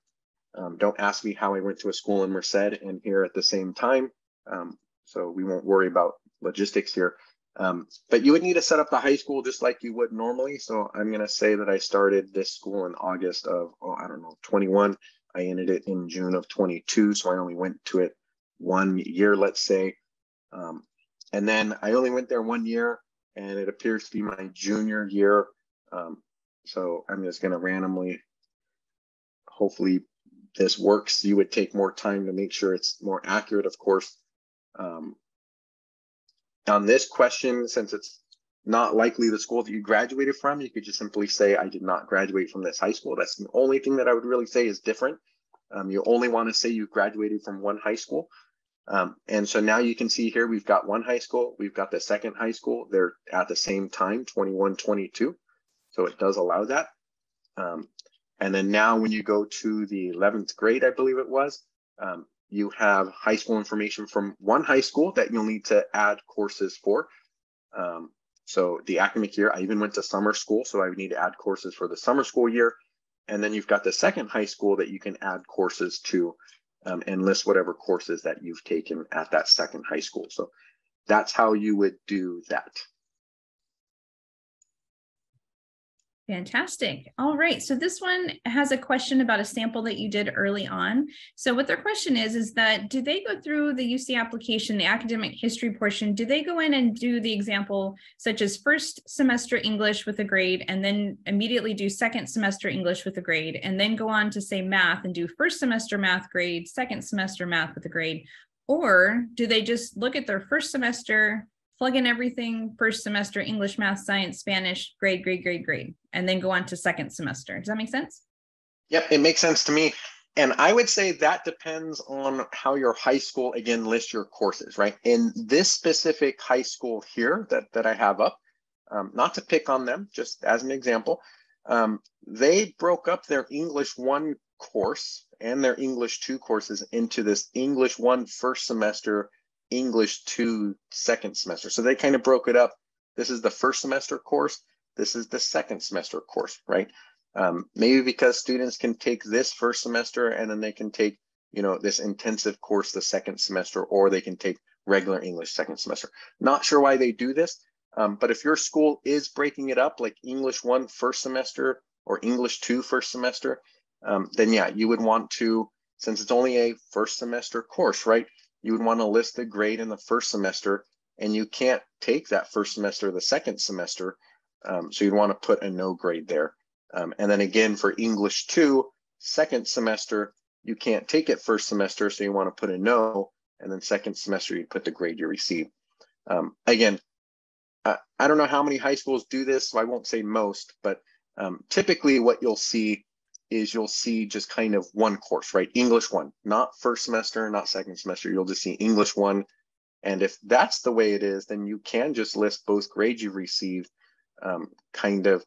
Um, don't ask me how I went to a school in Merced and here at the same time. Um, so we won't worry about logistics here. Um, but you would need to set up the high school just like you would normally. So I'm going to say that I started this school in August of, oh, I don't know, 21. I ended it in June of 22. So I only went to it one year, let's say. Um, and then I only went there one year and it appears to be my junior year. Um, so I'm just going to randomly, hopefully this works. You would take more time to make sure it's more accurate, of course. Um, on this question, since it's not likely the school that you graduated from, you could just simply say, I did not graduate from this high school. That's the only thing that I would really say is different. Um, you only want to say you graduated from one high school. Um, and so now you can see here, we've got one high school, we've got the second high school. They're at the same time, 21, 22. So it does allow that. Um, and then now when you go to the 11th grade, I believe it was, um, you have high school information from one high school that you'll need to add courses for. Um, so the academic year, I even went to summer school, so I would need to add courses for the summer school year. And then you've got the second high school that you can add courses to um, and list whatever courses that you've taken at that second high school. So that's how you would do that. Fantastic. All right. So this one has a question about a sample that you did early on. So what their question is, is that do they go through the UC application, the academic history portion, do they go in and do the example such as first semester English with a grade and then immediately do second semester English with a grade and then go on to say math and do first semester math grade, second semester math with a grade? Or do they just look at their first semester, plug in everything first semester English, math, science, Spanish, grade, grade, grade, grade, and then go on to second semester. Does that make sense? Yep, it makes sense to me. And I would say that depends on how your high school again lists your courses, right? In this specific high school here that, that I have up, um, not to pick on them, just as an example, um, they broke up their English one course and their English two courses into this English one first semester English two second semester. So they kind of broke it up. This is the first semester course. This is the second semester course, right? Um, maybe because students can take this first semester and then they can take, you know, this intensive course the second semester, or they can take regular English second semester. Not sure why they do this, um, but if your school is breaking it up like English one first semester or English two first semester, um, then yeah, you would want to, since it's only a first semester course, right? You would want to list the grade in the first semester and you can't take that first semester the second semester. Um, so you'd want to put a no grade there. Um, and then again, for English two, second semester, you can't take it first semester, so you want to put a no, and then second semester, you put the grade you receive. Um, again, I, I, don't know how many high schools do this, so I won't say most, but um, typically what you'll see is you'll see just kind of one course, right? English one, not first semester, not second semester. You'll just see English one. And if that's the way it is, then you can just list both grades you've received um, kind of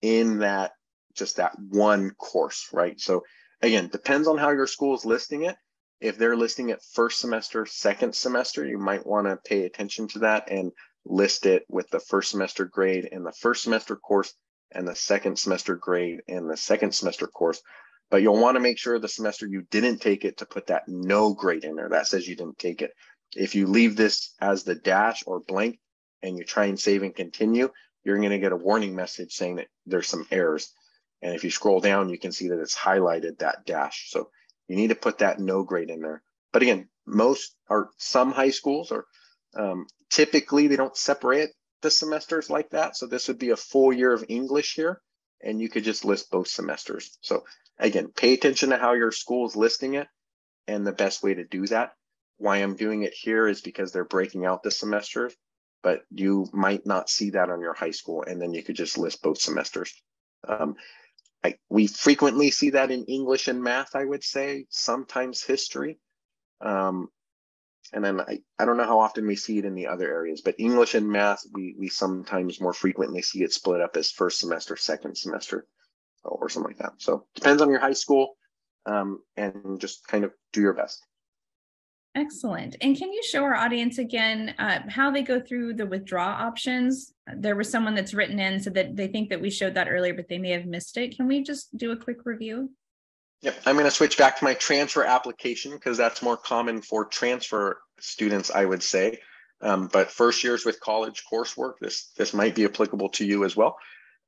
in that, just that one course, right? So again, depends on how your school is listing it. If they're listing it first semester, second semester, you might want to pay attention to that and list it with the first semester grade in the first semester course and the second semester grade and the second semester course. But you'll want to make sure the semester you didn't take it to put that no grade in there that says you didn't take it. If you leave this as the dash or blank and you try and save and continue, you're going to get a warning message saying that there's some errors. And if you scroll down, you can see that it's highlighted that dash. So you need to put that no grade in there. But again, most or some high schools are um, typically they don't separate the semesters like that. So this would be a full year of English here, and you could just list both semesters. So again, pay attention to how your school is listing it and the best way to do that. Why I'm doing it here is because they're breaking out the semesters, but you might not see that on your high school, and then you could just list both semesters. Um, I, we frequently see that in English and math, I would say, sometimes history. Um, and then I, I don't know how often we see it in the other areas, but English and math, we, we sometimes more frequently see it split up as first semester, second semester, or something like that. So depends on your high school um, and just kind of do your best. Excellent. And can you show our audience again uh, how they go through the withdraw options? There was someone that's written in so that they think that we showed that earlier, but they may have missed it. Can we just do a quick review? Yep, I'm going to switch back to my transfer application because that's more common for transfer students, I would say. Um, but first years with college coursework, this this might be applicable to you as well.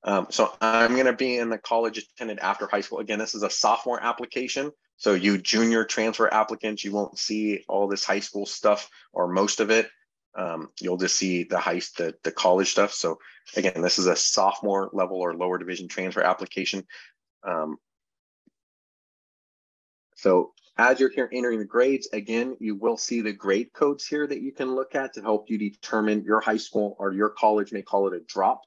Um, so I'm going to be in the college attended after high school. Again, this is a sophomore application. So you junior transfer applicants, you won't see all this high school stuff or most of it. Um, you'll just see the high the, the college stuff. So again, this is a sophomore level or lower division transfer application. Um, so as you're here entering the grades, again, you will see the grade codes here that you can look at to help you determine your high school or your college may call it a drop.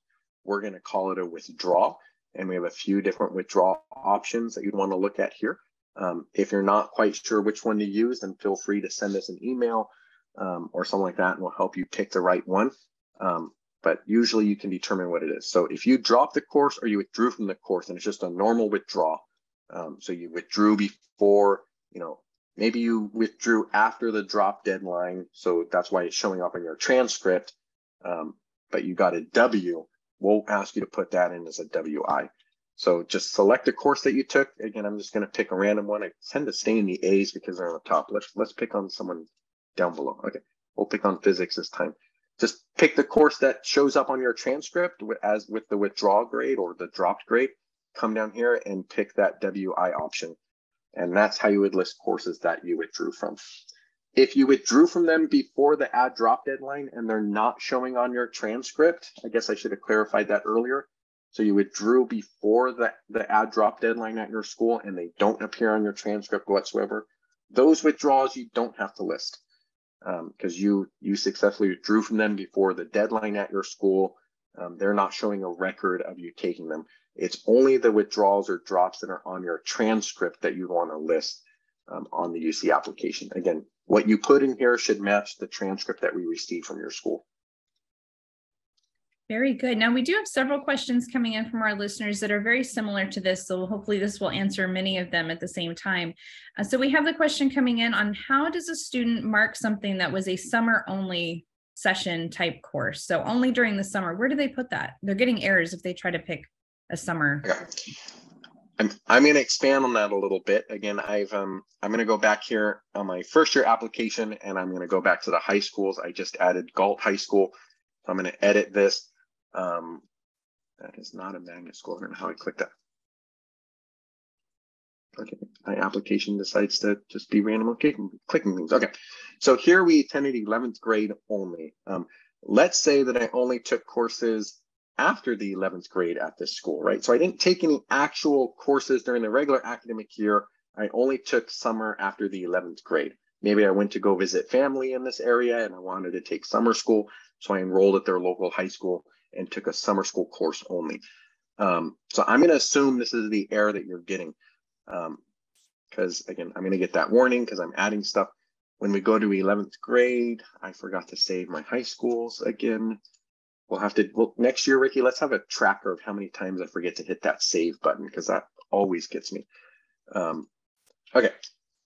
We're going to call it a withdraw. And we have a few different withdraw options that you'd want to look at here. Um, if you're not quite sure which one to use, then feel free to send us an email um, or something like that, and we'll help you pick the right one. Um, but usually you can determine what it is. So if you drop the course or you withdrew from the course, and it's just a normal withdrawal, um, so you withdrew before, you know, maybe you withdrew after the drop deadline. So that's why it's showing up in your transcript. Um, but you got a W, we'll ask you to put that in as a WI. So just select a course that you took. Again, I'm just going to pick a random one. I tend to stay in the A's because they're on the top. Let's let's pick on someone down below. Okay, we'll pick on physics this time. Just pick the course that shows up on your transcript as with the withdrawal grade or the dropped grade come down here and pick that WI option. And that's how you would list courses that you withdrew from. If you withdrew from them before the add drop deadline and they're not showing on your transcript, I guess I should have clarified that earlier. So you withdrew before the, the add drop deadline at your school and they don't appear on your transcript whatsoever. Those withdrawals you don't have to list because um, you you successfully withdrew from them before the deadline at your school. Um, they're not showing a record of you taking them. It's only the withdrawals or drops that are on your transcript that you want to list um, on the UC application. Again, what you put in here should match the transcript that we received from your school. Very good. Now, we do have several questions coming in from our listeners that are very similar to this. So, hopefully, this will answer many of them at the same time. Uh, so, we have the question coming in on how does a student mark something that was a summer only session type course? So, only during the summer. Where do they put that? They're getting errors if they try to pick a summer. Yeah. I'm, I'm going to expand on that a little bit. Again, I've um, I'm going to go back here on my first year application, and I'm going to go back to the high schools. I just added Galt High School. So I'm going to edit this. Um, that is not a magnet school. I don't know how I click that. Okay, my application decides to just be random clicking, clicking things. Okay, so here we attended 11th grade only. Um, let's say that I only took courses after the 11th grade at this school, right? So I didn't take any actual courses during the regular academic year. I only took summer after the 11th grade. Maybe I went to go visit family in this area and I wanted to take summer school. So I enrolled at their local high school and took a summer school course only. Um, so I'm going to assume this is the error that you're getting. Because um, again, I'm going to get that warning because I'm adding stuff. When we go to 11th grade, I forgot to save my high schools again we'll have to well next year ricky let's have a tracker of how many times i forget to hit that save button because that always gets me. Um, okay.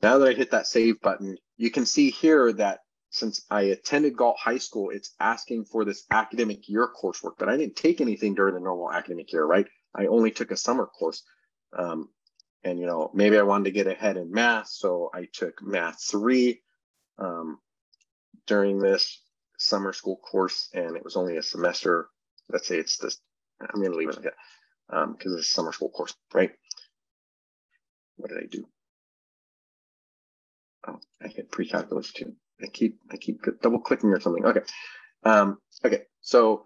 Now that i hit that save button you can see here that since i attended galt high school it's asking for this academic year coursework but i didn't take anything during the normal academic year right? I only took a summer course. Um, and you know maybe i wanted to get ahead in math so i took math three um, during this summer school course and it was only a semester let's say it's this, I'm going to leave it like that um, because it's a summer school course, right? What did I do? Oh, I hit pre-calculus too. I keep I keep double clicking or something. Okay. Um, okay, so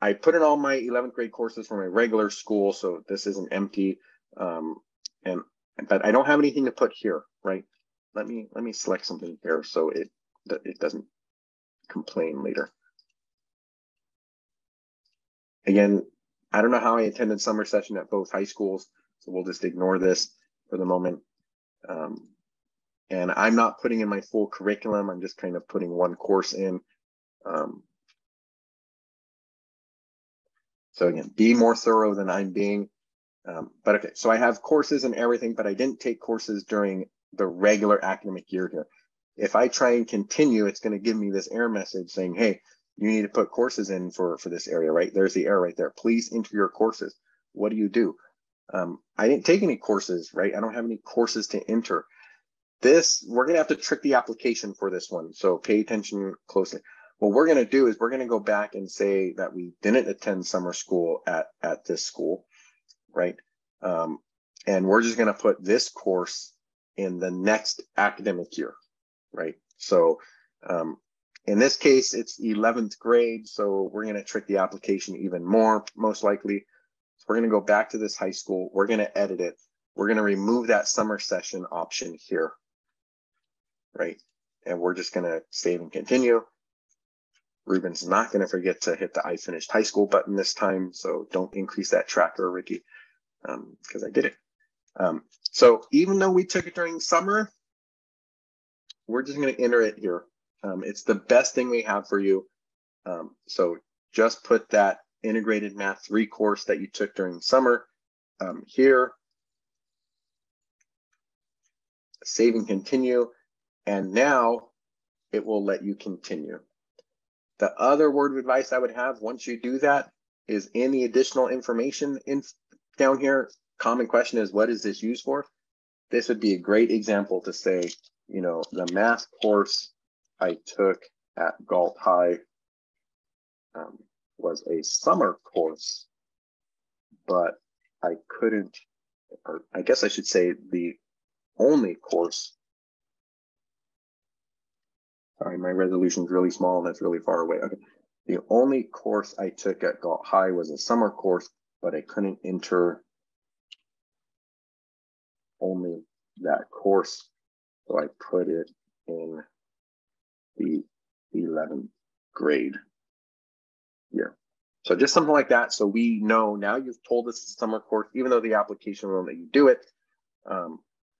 I put in all my 11th grade courses for my regular school, so this isn't empty. Um, and but I don't have anything to put here, right? Let me let me select something here so it it doesn't complain later. Again, I don't know how I attended summer session at both high schools, so we'll just ignore this for the moment. Um, and I'm not putting in my full curriculum. I'm just kind of putting one course in. Um, so again, be more thorough than I'm being. Um, but okay, so I have courses and everything, but I didn't take courses during the regular academic year here. If I try and continue, it's going to give me this error message saying, hey, you need to put courses in for, for this area, right? There's the error right there. Please enter your courses. What do you do? Um, I didn't take any courses, right? I don't have any courses to enter. This, we're going to have to trick the application for this one. So pay attention closely. What we're going to do is we're going to go back and say that we didn't attend summer school at, at this school, right? Um, and we're just going to put this course in the next academic year, right? So um, in this case, it's 11th grade. So we're going to trick the application even more, most likely. So we're going to go back to this high school. We're going to edit it. We're going to remove that summer session option here, right? And we're just going to save and continue. Ruben's not going to forget to hit the I finished high school button this time. So don't increase that tracker, Ricky, because um, I did it. Um, so even though we took it during summer, we're just going to enter it here. Um, it's the best thing we have for you. Um, so just put that integrated math three course that you took during summer um, here. Save and continue. And now it will let you continue. The other word of advice I would have once you do that is any additional information in down here. Common question is, what is this used for? This would be a great example to say, you know, the math course I took at Galt High um, was a summer course, but I couldn't, or I guess I should say the only course. Sorry, my resolution is really small and that's really far away. Okay. The only course I took at Galt High was a summer course, but I couldn't enter only that course. So I put it in the 11th grade year. So just something like that. So we know now you've told us it's a summer course, even though the application will let you do it. Um,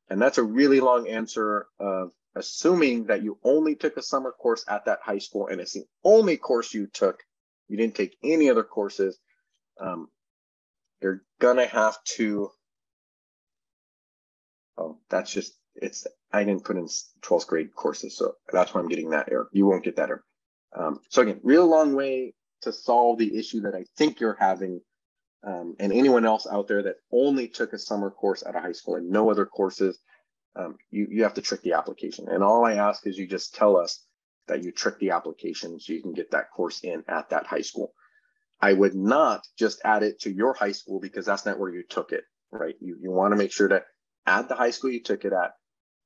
and that's a really long answer of assuming that you only took a summer course at that high school and it's the only course you took. You didn't take any other courses. Um, you're gonna have to. Oh, that's just it's I didn't put in 12th grade courses, so that's why I'm getting that error. You won't get that error. Um, so again, real long way to solve the issue that I think you're having. Um, and anyone else out there that only took a summer course at a high school and no other courses, um, you, you have to trick the application. And all I ask is you just tell us that you trick the application so you can get that course in at that high school. I would not just add it to your high school because that's not where you took it, right? You, you want to make sure to add the high school you took it at,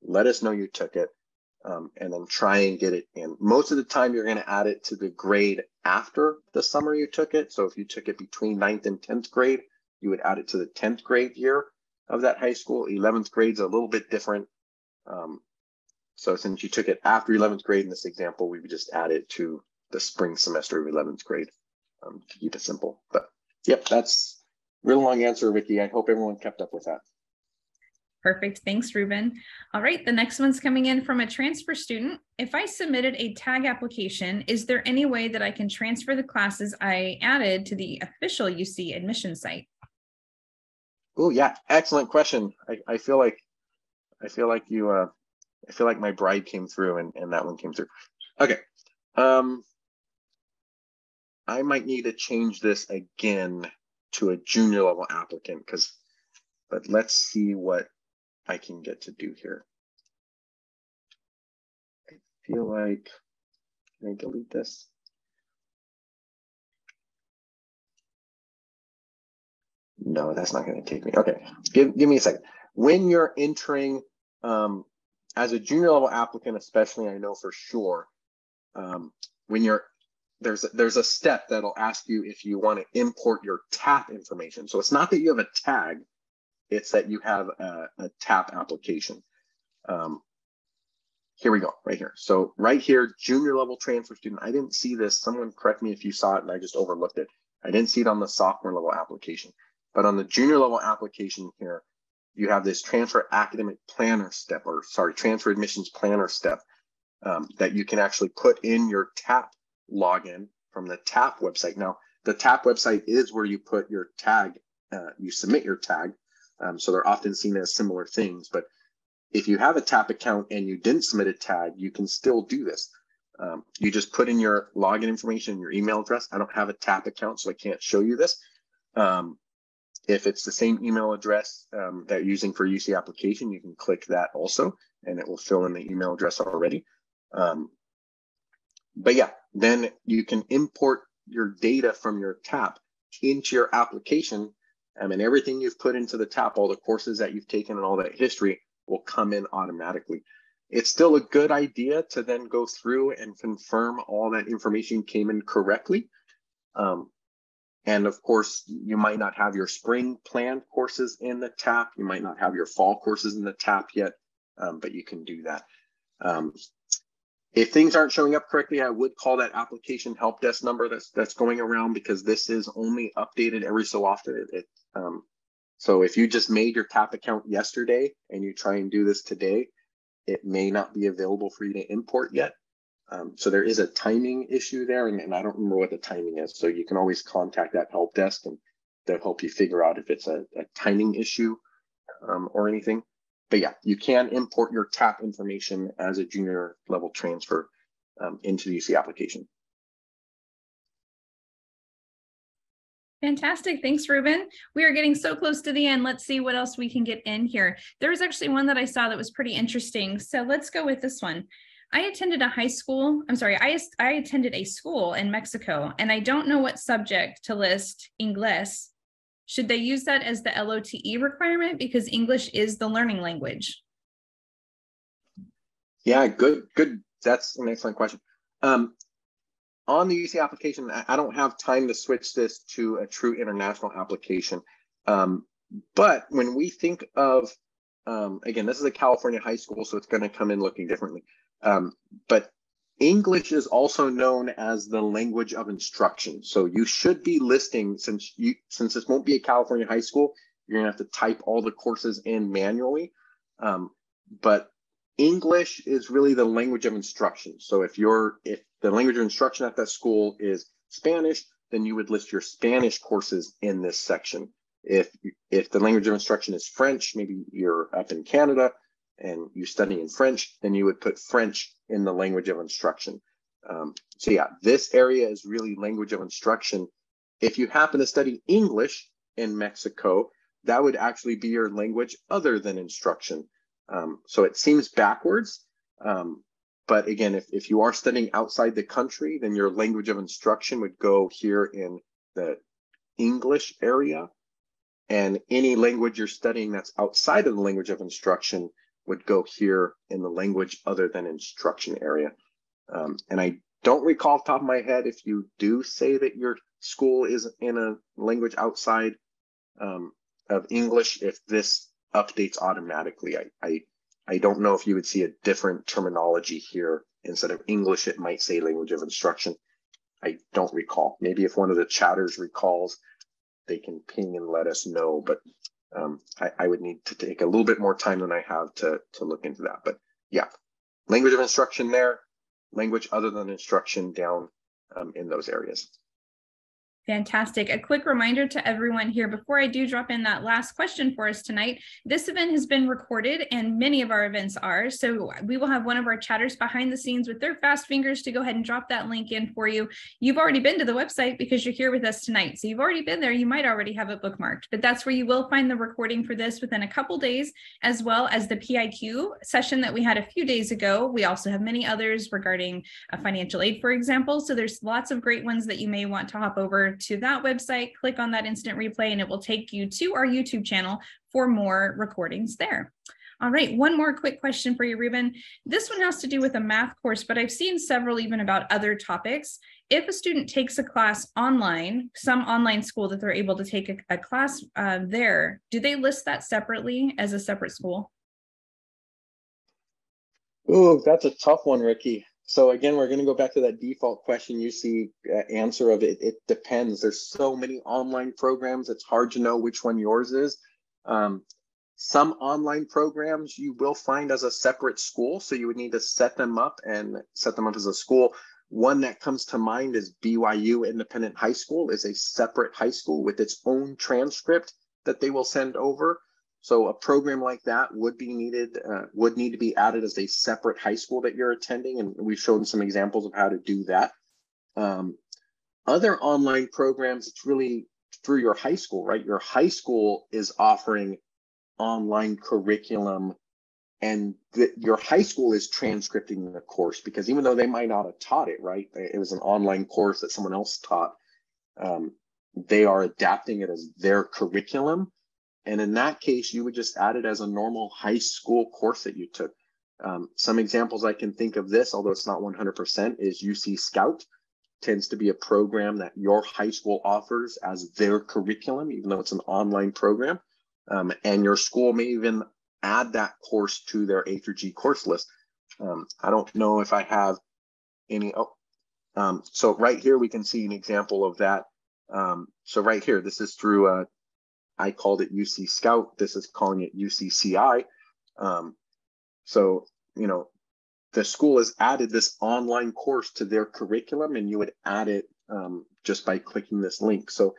let us know you took it, um, and then try and get it in. Most of the time, you're going to add it to the grade after the summer you took it. So if you took it between 9th and 10th grade, you would add it to the 10th grade year of that high school. 11th grade's a little bit different. Um, so since you took it after 11th grade in this example, we would just add it to the spring semester of 11th grade um, to keep it simple. But yep, that's real long answer, Ricky. I hope everyone kept up with that. Perfect. Thanks, Ruben. All right, the next one's coming in from a transfer student. If I submitted a tag application, is there any way that I can transfer the classes I added to the official UC admission site? Oh yeah, excellent question. I, I feel like I feel like you uh I feel like my bride came through and, and that one came through. Okay. Um I might need to change this again to a junior level applicant because but let's see what I can get to do here. I feel like, can I delete this? no, that's not going to take me. Okay, give, give me a second. When you're entering, um, as a junior level applicant, especially, I know for sure, um, when you're there's a, there's a step that'll ask you if you want to import your TAP information. So it's not that you have a tag, it's that you have a, a TAP application. Um, here we go, right here. So right here, junior level transfer student. I didn't see this. Someone correct me if you saw it and I just overlooked it. I didn't see it on the sophomore level application, but on the junior level application here, you have this transfer academic planner step, or sorry, transfer admissions planner step um, that you can actually put in your TAP login from the TAP website. Now, the TAP website is where you put your tag, uh, you submit your tag. Um, so they're often seen as similar things. But if you have a TAP account and you didn't submit a tag, you can still do this. Um, you just put in your login information, your email address. I don't have a TAP account, so I can't show you this. Um, if it's the same email address um, that you're using for UC application, you can click that also, and it will fill in the email address already. Um, but yeah, then you can import your data from your TAP into your application. I mean, everything you've put into the TAP, all the courses that you've taken and all that history will come in automatically. It's still a good idea to then go through and confirm all that information came in correctly. Um, and of course, you might not have your spring planned courses in the TAP. You might not have your fall courses in the TAP yet, um, but you can do that. Um, if things aren't showing up correctly, I would call that application help desk number that's that's going around because this is only updated every so often. It, it um, so if you just made your TAP account yesterday and you try and do this today, it may not be available for you to import yet. Um, so there is a timing issue there, and, and, I don't remember what the timing is. So you can always contact that help desk, and they'll help you figure out if it's a, a timing issue um, or anything but yeah, you can import your TAP information as a junior level transfer um, into the UC application. Fantastic. Thanks, Ruben. We are getting so close to the end. Let's see what else we can get in here. There was actually one that I saw that was pretty interesting. So let's go with this one. I attended a high school. I'm sorry, I, I attended a school in Mexico, and I don't know what subject to list Ingles should they use that as the LOTE requirement because English is the learning language? Yeah, good, good. That's an excellent question. Um, on the UC application, I don't have time to switch this to a true international application. Um, but when we think of, um, again, this is a California high school, so it's going to come in looking differently. Um, but English is also known as the language of instruction. So you should be listing since you since this won't be a California high school, you're gonna have to type all the courses in manually. Um, but English is really the language of instruction. So if you're if the language of instruction at that school is Spanish, then you would list your Spanish courses in this section. If if the language of instruction is French, maybe you're up in Canada, and you study in French, then you would put French in the language of instruction. Um, so yeah, this area is really language of instruction. If you happen to study English in Mexico, that would actually be your language other than instruction. Um, so it seems backwards. Um, but again, if, if you are studying outside the country, then your language of instruction would go here in the English area. And any language you're studying that's outside of the language of instruction would go here in the language other than instruction area. Um, and I don't recall off top of my head if you do say that your school is in a language outside um, of English, if this updates automatically. I, I, I don't know if you would see a different terminology here. Instead of English, it might say language of instruction. I don't recall. Maybe if one of the chatters recalls, they can ping and let us know. But um, I, I, would need to take a little bit more time than I have to, to look into that. But yeah, language of instruction there, language other than instruction down um, in those areas. Fantastic. A quick reminder to everyone here before I do drop in that last question for us tonight. This event has been recorded and many of our events are. So we will have one of our chatters behind the scenes with their fast fingers to go ahead and drop that link in for you. You've already been to the website because you're here with us tonight. So you've already been there. You might already have it bookmarked, but that's where you will find the recording for this within a couple days, as well as the PIQ session that we had a few days ago. We also have many others regarding uh, financial aid, for example. So there's lots of great ones that you may want to hop over to that website, click on that instant replay, and it will take you to our YouTube channel for more recordings there. All right, one more quick question for you, Ruben. This one has to do with a math course, but I've seen several even about other topics. If a student takes a class online, some online school that they're able to take a, a class uh, there, do they list that separately as a separate school? Oh, that's a tough one, Ricky. So again, we're going to go back to that default question you see uh, answer of it. It depends. There's so many online programs. It's hard to know which one yours is. Um, some online programs you will find as a separate school. So you would need to set them up and set them up as a school. One that comes to mind is BYU Independent High School is a separate high school with its own transcript that they will send over. So a program like that would be needed, uh, would need to be added as a separate high school that you're attending. And we've shown some examples of how to do that. Um, other online programs, it's really through your high school, right? Your high school is offering online curriculum and that your high school is transcripting the course because even though they might not have taught it right it was an online course that someone else taught um, they are adapting it as their curriculum and in that case you would just add it as a normal high school course that you took um, some examples i can think of this although it's not 100% is uc scout tends to be a program that your high school offers as their curriculum even though it's an online program um, and your school may even add that course to their A through G course list. Um, I don't know if I have any. Oh, um, so right here we can see an example of that. Um, so right here, this is through. Uh, I called it UC Scout. This is calling it UCCI. Um, so you know, the school has added this online course to their curriculum, and you would add it um, just by clicking this link. So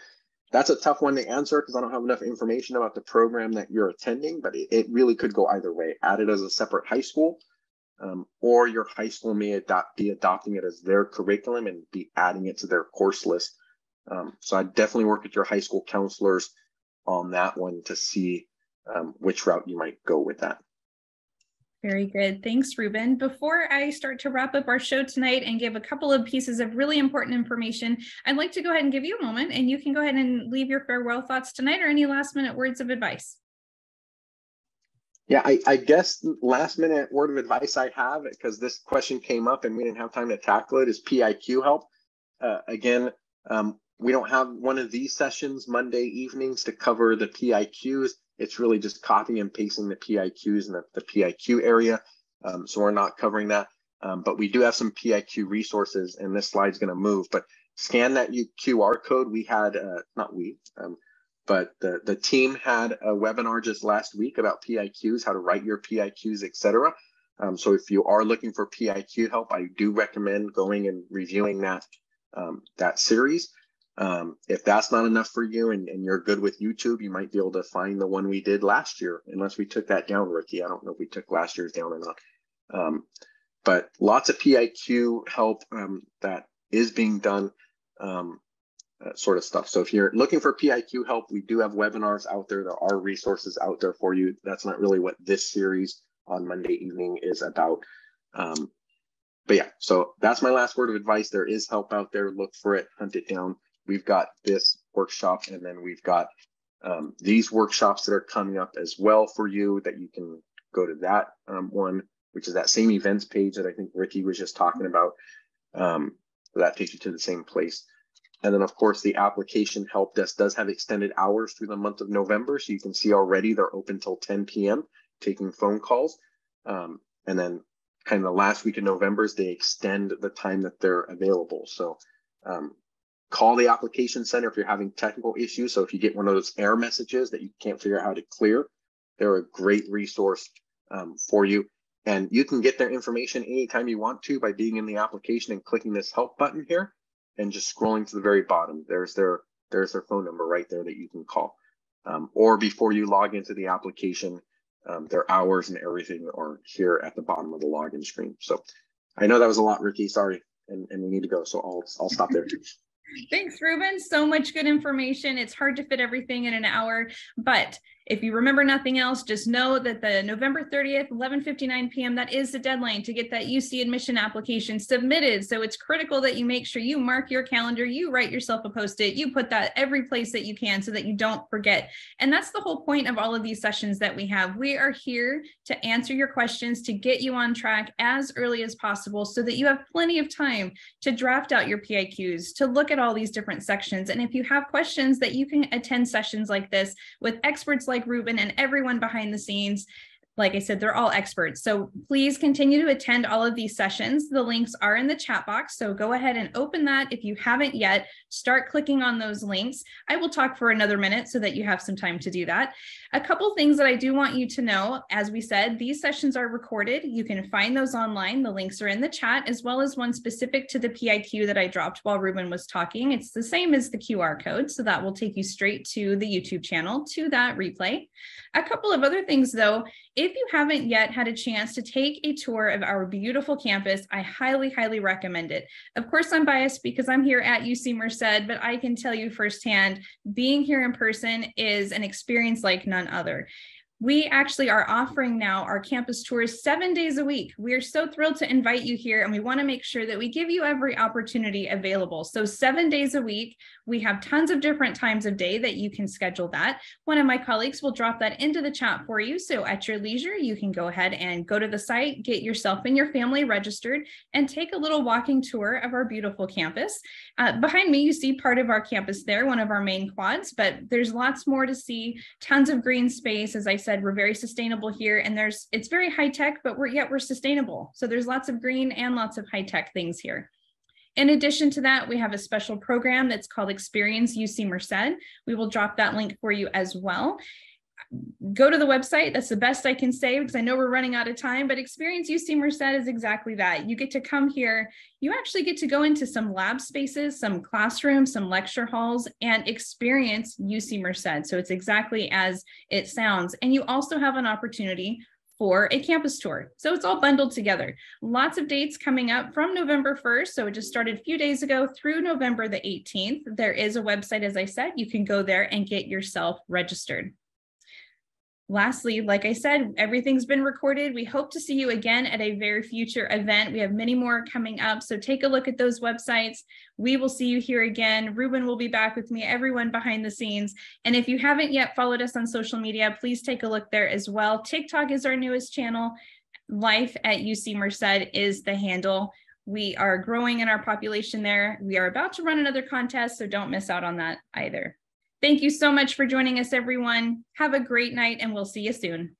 that's a tough one to answer because I don't have enough information about the program that you're attending, but it, it really could go either way. Add it as a separate high school, um, or your high school may adopt, be adopting it as their curriculum and be adding it to their course list. Um, so I definitely work with your high school counselors on that one to see um, which route you might go with that. Very good. Thanks, Ruben. Before I start to wrap up our show tonight and give a couple of pieces of really important information, I'd like to go ahead and give you a moment and you can go ahead and leave your farewell thoughts tonight or any last minute words of advice. Yeah, I, I guess last minute word of advice I have, because this question came up and we didn't have time to tackle it, is PIQ help. Uh, again, um, we don't have one of these sessions Monday evenings to cover the PIQs. It's really just copying and pasting the PIQs in the, the PIQ area. Um, so we're not covering that. Um, but we do have some PIQ resources and this slide's going to move. But scan that QR code. We had, uh, not we, um, but the, the team had a webinar just last week about PIQs, how to write your PIQs, etc. Um, so if you are looking for PIQ help, I do recommend going and reviewing that um, that series. Um, if that's not enough for you and, and, you're good with YouTube, you might be able to find the one we did last year, unless we took that down, Ricky. I don't know if we took last year's down or not. Um, but lots of PIQ help um, that is being done, um, sort of stuff. So if you're looking for PIQ help, we do have webinars out there. There are resources out there for you. That's not really what this series on Monday evening is about. Um, but yeah, so that's my last word of advice. There is help out there. Look for it, hunt it down we've got this workshop and then we've got um, these workshops that are coming up as well for you that you can go to that um, one, which is that same events page that I think Ricky was just talking about. Um, that takes you to the same place. And then, of course, the application help desk does have extended hours through the month of November. So you can see already they're open till 10 p.m. taking phone calls. Um, and then, kind of the last week of November is they extend the time that they're available. So um, call the application center if you're having technical issues. So if you get one of those error messages that you can't figure out how to clear, they're a great resource um, for you. And you can get their information anytime you want to by being in the application and clicking this help button here and just scrolling to the very bottom. There's their there's their phone number right there that you can call. Um, or before you log into the application, um, their hours and everything are here at the bottom of the login screen. So I know that was a lot, Ricky. Sorry, and, and we need to go. So I'll I'll stop there. Thanks, Ruben. So much good information. It's hard to fit everything in an hour, but If you remember nothing else, just know that the November 30th, 11:59 p.m. that is the deadline to get that UC admission application submitted. So it's critical that you make sure you mark your calendar, you write yourself a post-it, you put that every place that you can so that you don't forget. And that's the whole point of all of these sessions that we have. We are here to answer your questions, to get you on track as early as possible so that you have plenty of time to draft out your PIQs, to look at all these different sections. And if you have questions that you can attend sessions like this with experts like like Ruben and everyone behind the scenes like I said, they're all experts. So please continue to attend all of these sessions. The links are in the chat box. So go ahead and open that. If you haven't yet, start clicking on those links. I will talk for another minute so that you have some time to do that. A couple things that I do want you to know, as we said, these sessions are recorded. You can find those online. The links are in the chat, as well as one specific to the PIQ that I dropped while Ruben was talking. It's the same as the QR code. So that will take you straight to the YouTube channel to that replay. A couple of other things though, if you haven't yet had a chance to take a tour of our beautiful campus, I highly, highly recommend it. Of course, I'm biased because I'm here at UC Merced, but I can tell you firsthand, being here in person is an experience like none other we actually are offering now our campus tours seven days a week. We are so thrilled to invite you here and we want to make sure that we give you every opportunity available. So seven days a week, we have tons of different times of day that you can schedule that. One of my colleagues will drop that into the chat for you. So at your leisure, you can go ahead and go to the site, get yourself and your family registered and take a little walking tour of our beautiful campus. Uh, behind me, you see part of our campus there, one of our main quads, but there's lots more to see, tons of green space, as I said, said, we're very sustainable here and there's, it's very high tech, but we're yet we're sustainable. So there's lots of green and lots of high tech things here. In addition to that, we have a special program that's called Experience UC Merced. We will drop that link for you as well go to the website. That's the best I can say because I know we're running out of time, but Experience UC Merced is exactly that. You get to come here. You actually get to go into some lab spaces, some classrooms, some lecture halls, and experience UC Merced. So it's exactly as it sounds. And you also have an opportunity for a campus tour. So it's all bundled together. Lots of dates coming up from November 1st. So it just started a few days ago through November the 18th. There is a website, as I said, you can go there and get yourself registered. Lastly, like I said, everything's been recorded. We hope to see you again at a very future event. We have many more coming up, so take a look at those websites. We will see you here again. Ruben will be back with me, everyone behind the scenes. And if you haven't yet followed us on social media, please take a look there as well. TikTok is our newest channel. Life at UC Merced is the handle. We are growing in our population there. We are about to run another contest, so don't miss out on that either. Thank you so much for joining us, everyone. Have a great night, and we'll see you soon.